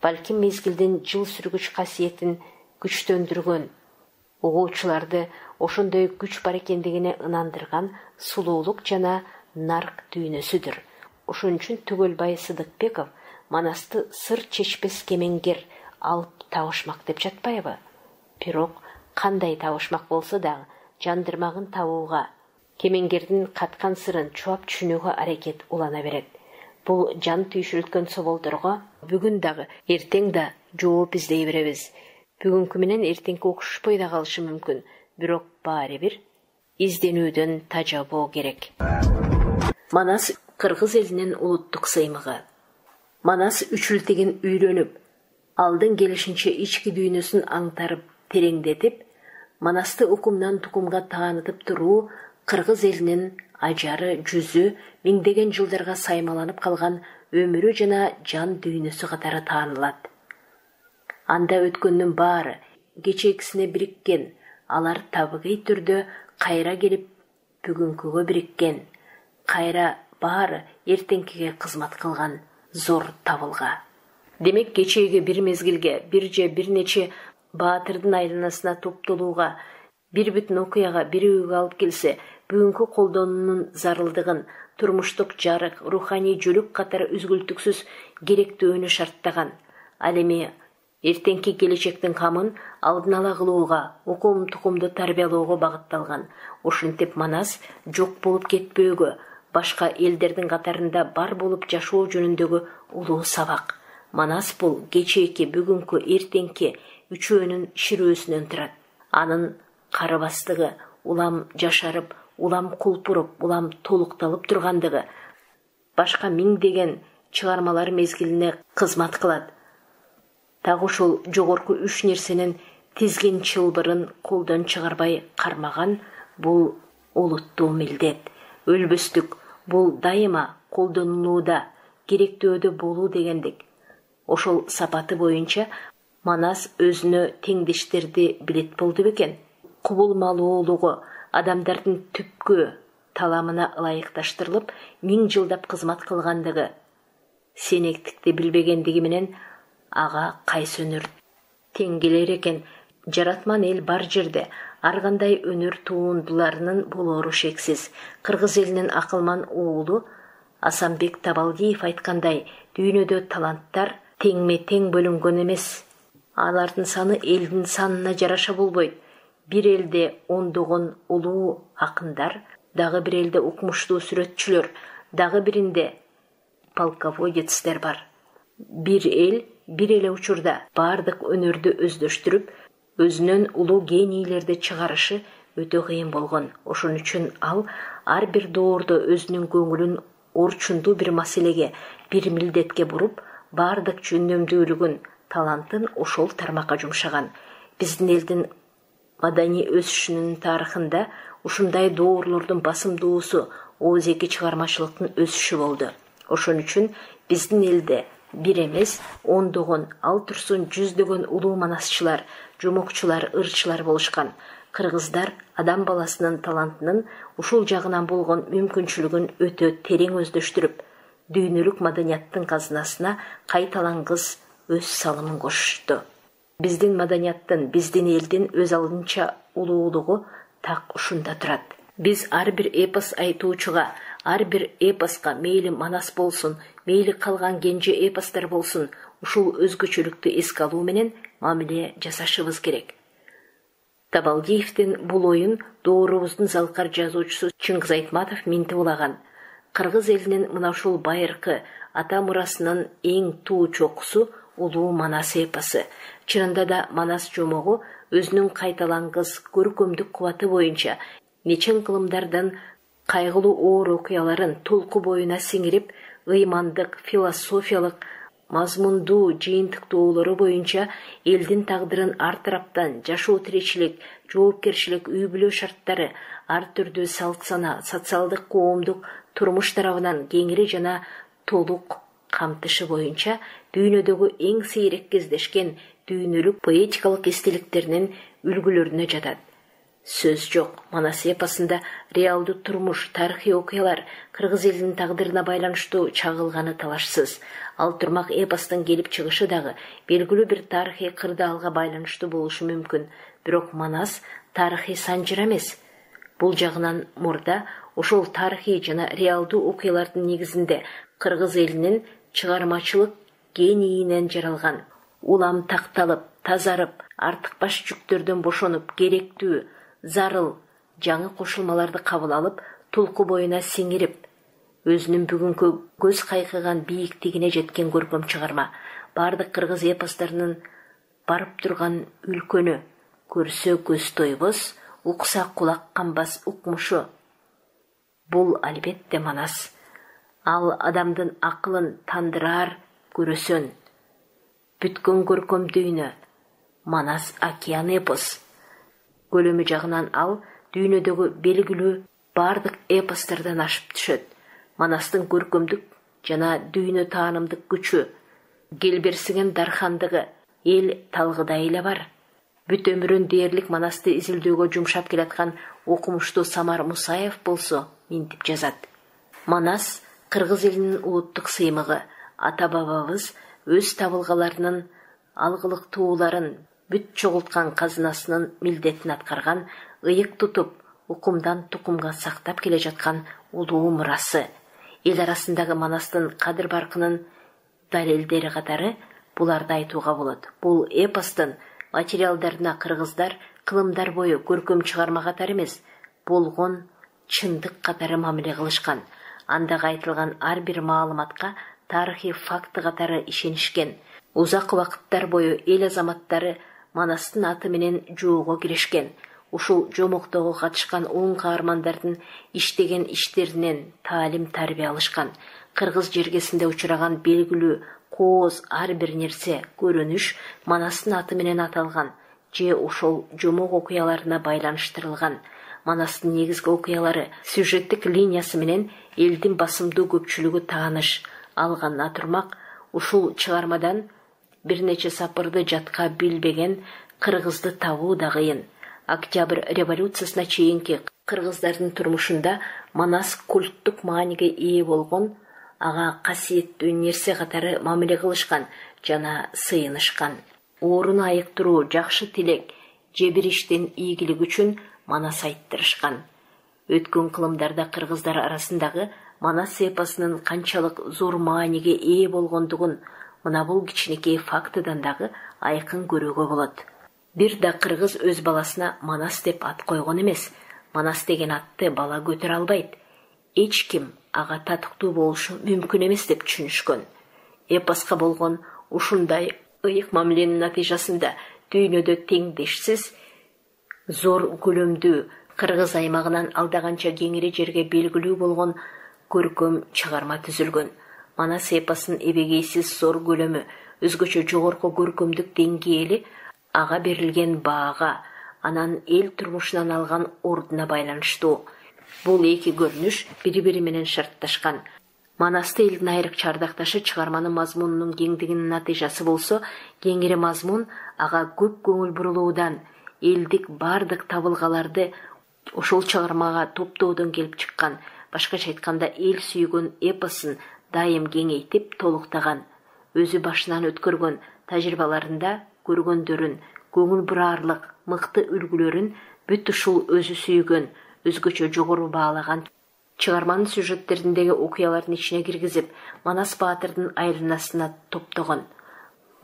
Балким мезгилдин жыл сүргүч касиетин күчтөндүргөн угуучуларды ошондой күч бар экендигине ынандырган сулуулук жана нарк дүйнөсүдүр. Ошон үчүн түгөлбай сыдыкбеков манасты сыр чечпес кемеңгер алып табышмак деп жатпайбы? Бирок кандай табышмак болсо дагы жандырмагын табууга кемеңгердин каткан сырын чубап түшүнүүгө аракет улана берет. Бул жан түйшүрүткөн соболдорго бүгүн дагы эртең да жооп издей беребиз. Бүгүнкү менен эртеңки окшошпой да калышы мүмкүн бирок баары бир изденүүдөн тажабоо керек. Манас кыргыз элинин улуттук сыймыгы. Манас үчүлтегин үйрөнүп алдын келишинче ички дүйнөсүн аңтарып тереңдетип манасты укумдан тукумга таанытып туруу кыргыз элинин ажары жүзү миңдеген жылдарга саймаланып калган өмүрү жана жан дүйнөсү катары таанылат анда өткөндүн баары кечээкисине бириккен алар табигый түрдө кайра келип бүгүнкүгө бириккен кайра баары эртеңкиге кызмат кылган зор табылга демек кечээги бир мезгилге бир же бир нече баатырдын айланасына топтолууга бир бүтүн окуяга бирөөгө алып келсе бүгүнкү колдонуунун зарылдыгын турмуштук жарык руханий жөлүк катары үзгүлтүксүз керектөөнү шарттаган. Ал эми эртеңки келечектин камын алдын ала кылууга укум тукумду тарбиялоого багытталган. Ушинтип манас жок болуп кетпөөгө башка элдердин катарында бар болуп жашоо жөнүндөгү улуу сабак. Манас бул кечээки бүгүнкү эртеңки үчөөнүн ширөөсүнөн турат. Анын карыбастыгы улам жашарып улам кулпуруп улам толукталып тургандыгы башка миңдеген чыгармалар мезгилине кызмат кылат. Так ушул жогорку үч нерсенин тизгин чылбырын колдон чыгарбай кармаган бул олуттуу милдет өлбөстүк бул дайыма колдонулууда керектөөдө болуу дегендик. Ошол сапаты боюнча манас өзүнө теңдештерди билет болду бекен. Кубулмалуулугу адамдардын түпкү таламына ылайыкташтырылып миң жылдап кызмат кылгандыгы сенектикти билбегендиги менен ага кайсы өнөр тең келер экен? Жаратман эл бар жерде ар кандай өнөр туундуларынын болоору шексиз. Кыргыз элинин акылман уулу асанбек табалдиев айткандай дүйнөдө таланттар теңме тең бөлүнгөн эмес. Алардын саны элдин санына жараша болбойт. Бир элде ондогон улуу акындар дагы бир элде укмуштуу сүрөтчүлөр дагы биринде полководецтер бар. Бир эл бир эле учурда баардык өнөрдү өздөштүрүп өзүнөн улуу генийлерди чыгарышы өтө кыйын болгон. Ошон үчүн ал ар бир доордо өзүнүн көңүлүн орчундуу бир маселеге бир милдетке буруп баардык чөндөмдүүлүгүн талантын ошол тармакка жумшаган. Биздин элдин маданий өсүшүнүн тарыхында ушундай доорлордун басымдуусу ооз эки чыгармачылыктын өсүшү болду ошон үчүн биздин элде бир эмес ондогон ал турсун жүздөгөн улуу манасчылар жомокчулар ырчылар болушкан. Кыргыздар адам баласынын талантынын ушул жагынан болгон мүмкүнчүлүгүн өтө терең өздөштүрүп дүйнөлүк маданияттын казынасына кайталангыс өз салымын кошушту. Биздин маданияттын биздин элдин өз алдынча улуулугу так ушунда турат. Биз ар бир эпос айтуучуга ар бир эпоска мейли манас болсун мейли калган кенже эпостор болсун ушул өзгөчөлүктү эске алуу менен мамиле жасашыбыз керек. Табалдиевдин бул оюн доорубуздун залкар жазуучусу чыңгыз айтматов минтип улаган. Кыргыз элинин мына ушул байыркы ата мурасынын эң туу чокусу улуу манас эпосу чынында да манас жомогу өзүнүн кайталангыс көркөмдүк кубаты боюнча нечен кылымдардан кайгылуу оор окуяларын толку боюна сиңирип ыймандык философиялык мазмундуу жыйынтыктоолору боюнча элдин тагдырын ар тараптан жашоо тиричилик жоопкерчилик үй бүлө шарттары ар түрдүү салт сана социалдык коомдук турмуш тарабынан кеңири жана толук камтышы боюнча дүйнөдөгү эң сейрек кездешкен дүйнөлүк поэтикалык эстеликтеринин үлгүлөрүнө жатат. Сөз жок. Манас эпосунда реалдуу турмуш тарыхый окуялар кыргыз элинин тагдырына байланыштуу чагылганы талашсыз. Ал турмак эпостун келип чыгышы дагы белгилүү бир тарыхый кырдаалга байланыштуу болушу мүмкүн. Бирок манас тарыхый санжыр эмес. Бул жагынан мурда ошол тарыхый жана реалдуу окуялардын негизинде кыргыз элинин чыгармачылык генийинен жаралган. Улам такталып тазарып артыкбаш жүктөрдөн бошонуп керектүү зарыл жаңы кошулмаларды кабыл алып толку боюна сиңирип өзүнүн бүгүнкү көз кайкыган бийиктигине жеткен көркөм чыгарма. Баардык кыргыз эпосторунун барып турган өлкөнү көрсө көз тойбос укса кулак канбас укмушу. Бул албетте манас. Ал адамдын акылын тандыраар көрөсөн. Бүткөн көркөм дүйнө манас океан эпос. Көлөмү жагынан ал дүйнөдөгү белгилүү бардык эпостордон ашып түшөт. Манастын көркөмдүк жана дүйнө таанымдык күчү келберсиген дархандыгы эл талгыдай эле бар. Бүт өмүрүн дээрлик манасты изилдөөгө жумшап келаткан окумуштуу самар мусаев болсо минтип жазат. Манас кыргыз элинин улуттук сыймыгы ата бабабыз өз табылгаларынын алгылыктууларын бүт чогулткан казынасынын милдетин аткарган ыйык тутуп укумдан тукумга сактап келе жаткан улуу мурасы эл арасындагы манастын кадыр баркынын далелдери катары буларды айтууга болот бул эпостун материалдарына кыргыздар кылымдар бою көркөм чыгарма катары эмес болгон чындык катары мамиле кылышкан андагы айтылган ар бир тарыхый факты катары ишенишкен узак убакыттар бою эл азаматтары манастын аты менен жоого киришкен ушул жомоктого катышкан уң каармандардын иштеген иштеринен таалим тарбия алышкан кыргыз жергесинде учураган белгилүү кооз ар бир нерсе көрүнүш манастын аты менен аталган же ошол жомок окуяларына байланыштырылган манастын негизги окуялары сюжеттик линиясы менен элдин басымдуу көпчүлүгү тааныш ал гана турмак ушул чыгармадан бир нече сапырды жатка билбеген кыргызды табуу да кыйын октябрь революциясына чейинки кыргыздардын турмушунда манас культтук мааниге ээ болгон ага касиеттүү нерсе катары мамиле кылышкан жана сыйынышкан. Ооруну айыктыруу жакшы тилек же бир иштин ийгилиги үчүн манас айттырышкан өткөн кылымдарда кыргыздар арасындагы манас эпосунун канчалык зор мааниге ээ болгондугун мына бул кичинекей фактыдан дагы айкын көрүүгө болот бир да кыргыз өз баласына манас деп ат койгон эмес манас деген атты бала көтөрө албайт. Эч ким ага татыктуу болушу мүмкүн эмес деп түшүнүшкөн эпоска болгон ушундай ыйык мамиленин натыйжасында дүйнөдө теңдешсиз зор көлөмдүү кыргыз аймагынан алдаганча кеңири жерге белгилүү болгон көркөм чыгарма түзүлгөн манас эпосунун эбегейсиз зор көлөмү өзгөчө жогорку көркөмдүк деңгээли ага берилген баага анан эл турмушунан алган ордуна байланыштуу бул эки көрүнүш бири бири менен шартташкан манасты элдин айрыкча ардакташы чыгарманын мазмунунун кеңдигинин натыйжасы болсо кеңири мазмун ага көп көңүл бурулуудан элдик бардык табылгаларды ошол чыгармага топтоодон келип чыккан башкача айтканда эл сүйгөн эпосун дайым кеңейтип толуктаган өзү башынан өткөргөн тажрыйбаларында көргөндөрүн көңүл бураарлык мыкты үлгүлөрүн бүт ушул өзү сүйгөн өзгөчө жогору баалаган чыгарманын сюжеттериндеги окуялардын ичине киргизип манас баатырдын айланасына топтогон.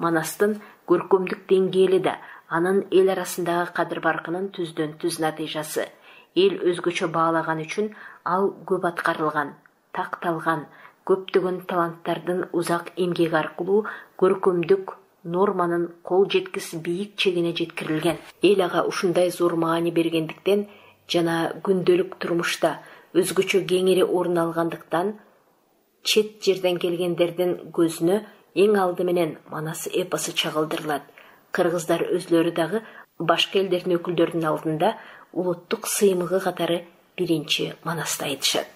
Манастын көркөмдүк деңгээли да анын эл арасындагы кадыр баркынын түздөн түз натыйжасы эл өзгөчө баалаган үчүн ал көп аткарылган такталган көптөгөн таланттардын узак эмгеги аркылуу көркөмдүк норманын кол жеткис бийик чегине жеткирилген. Эл ага ушундай зор маани бергендиктен жана күндөлүк турмушта өзгөчө кеңири орун алгандыктан чет жерден келгендердин көзүнө эң алды менен манас эпосу чагылдырылат. Кыргыздар өзүлөрү дагы башка элдердин өкүлдөрүнүн алдында улуттук сыймыгы катары биринчи манасты айтышат.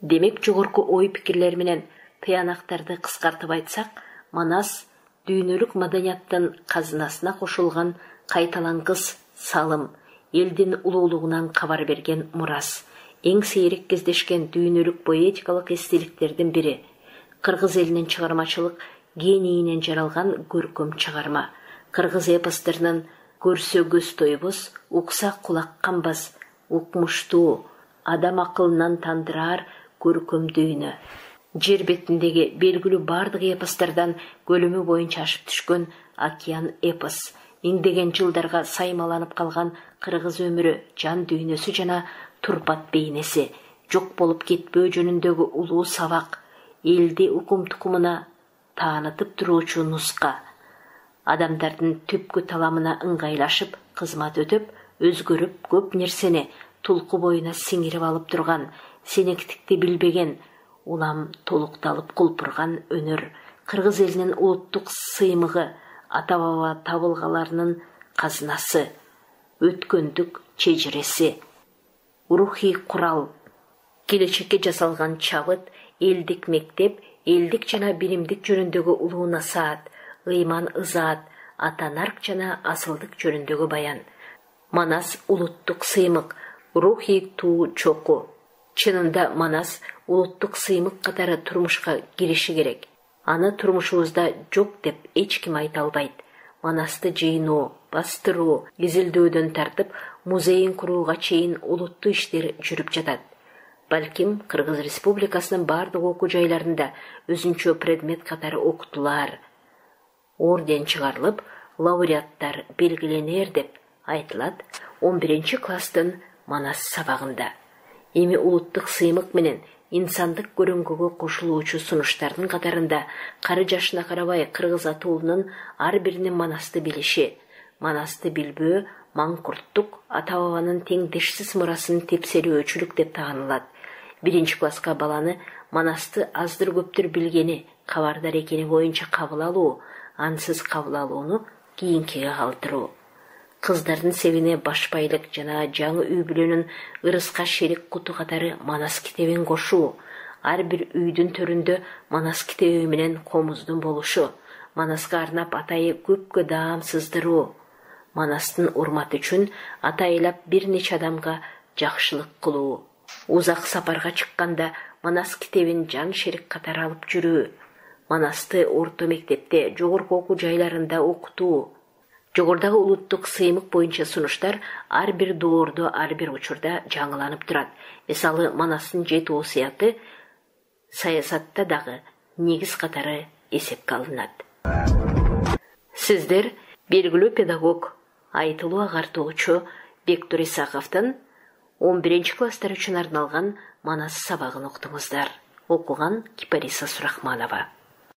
Демек жогорку ой пикирлер менен тыянактарды кыскартып айтсак манас дүйнөлүк маданияттын казынасына кошулган кайталангыс салым элдин улуулугунан кабар берген мурас эң сейрек кездешкен дүйнөлүк поэтикалык эстеликтердин бири кыргыз элинин чыгармачылык генийинен жаралган көркөм чыгарма кыргыз көрсө көз тойбос укса кулак канбас укмуштуу адам акылынан тандыраар көркөм дүйнө жер бетиндеги белгилүү бардык эпостордон көлөмү боюнча ашып түшкөн океан эпос. Миңдеген жылдарга саймаланып калган кыргыз өмүрү жан дүйнөсү жана турпат бейнеси жок болуп кетпөө жөнүндөгү улуу сабак элди укум тукумуна таанытып туруучу нуска. Адамдардын түпкү таламына ыңгайлашып кызмат өтөп өзгөрүп көп нерсени тулку боюна сиңирип алып турган сенектикти билбеген улам толукталып кулпурган өнөр кыргыз элинин улуттук сыймыгы ата баба табылгаларынын казынасы өткөндүк чежиреси рухий курал келечекке жасалган чабыт элдик мектеп элдик жана биримдик жөнүндөгү улуу насаат ыйман ызаат ата нарк жана асылдык жөнүндөгү баян. Манас улуттук сыймык рухий туу чоку. Чынында манас улуттук сыймык катары турмушка кириши керек. Аны турмушубузда жок деп эч ким айта албайт. Манасты жыйноо бастыруу изилдөөдөн тартып музейин курууга чейин олуттуу иштер жүрүп жатат. Балким кыргыз республикасынын бардык окуу жайларында өзүнчө предмет катары окутулаар орден чыгарылып лауреаттар белгиленер деп айтылат он биринчи класстын манас сабагында эми улуттук сыймык менен инсандык көрөңгүгө кошулуучу сунуштардын катарында кары жашына карабай кыргыз атуулунун ар биринин манасты билиши манасты билбөө маңкурттук ата бабанын теңдешсиз мурасын тепселөөчүлүк деп таанылат биринчи класска баланы манасты аздыр көптүр билгени кабардар экени боюнча кабыл алуу ансыз кабыл алууну кийинкиге калтыруу кыздардын себине башпайлык жана жаңы үй бүлөнүн ырыска шерик куту катары манас китебин кошуу ар бир үйдүн төрүндө манас китеби менен комуздун болушу манаска арнап атайы көпкө даам сыздыруу манастын урматы үчүн атайылап бир нече адамга жакшылык кылуу узак сапарга чыкканда манас китебин жан шерик катары алып жүрүү манасты орто мектепте жогорку окуу жайларында окутуу. Жогорудагы улуттук сыймык боюнча сунуштар ар бир доордо ар бир учурда жаңыланып турат. Мисалы манастын жети осуяты саясатта дагы негиз катары эсепке алынат. Сиздер белгилүү педагог айтылуу агартуучу бектур исаковдун он биринчи класстар үчүн арналган манас сабагын уктуңуздар окуган кипариса сурахманова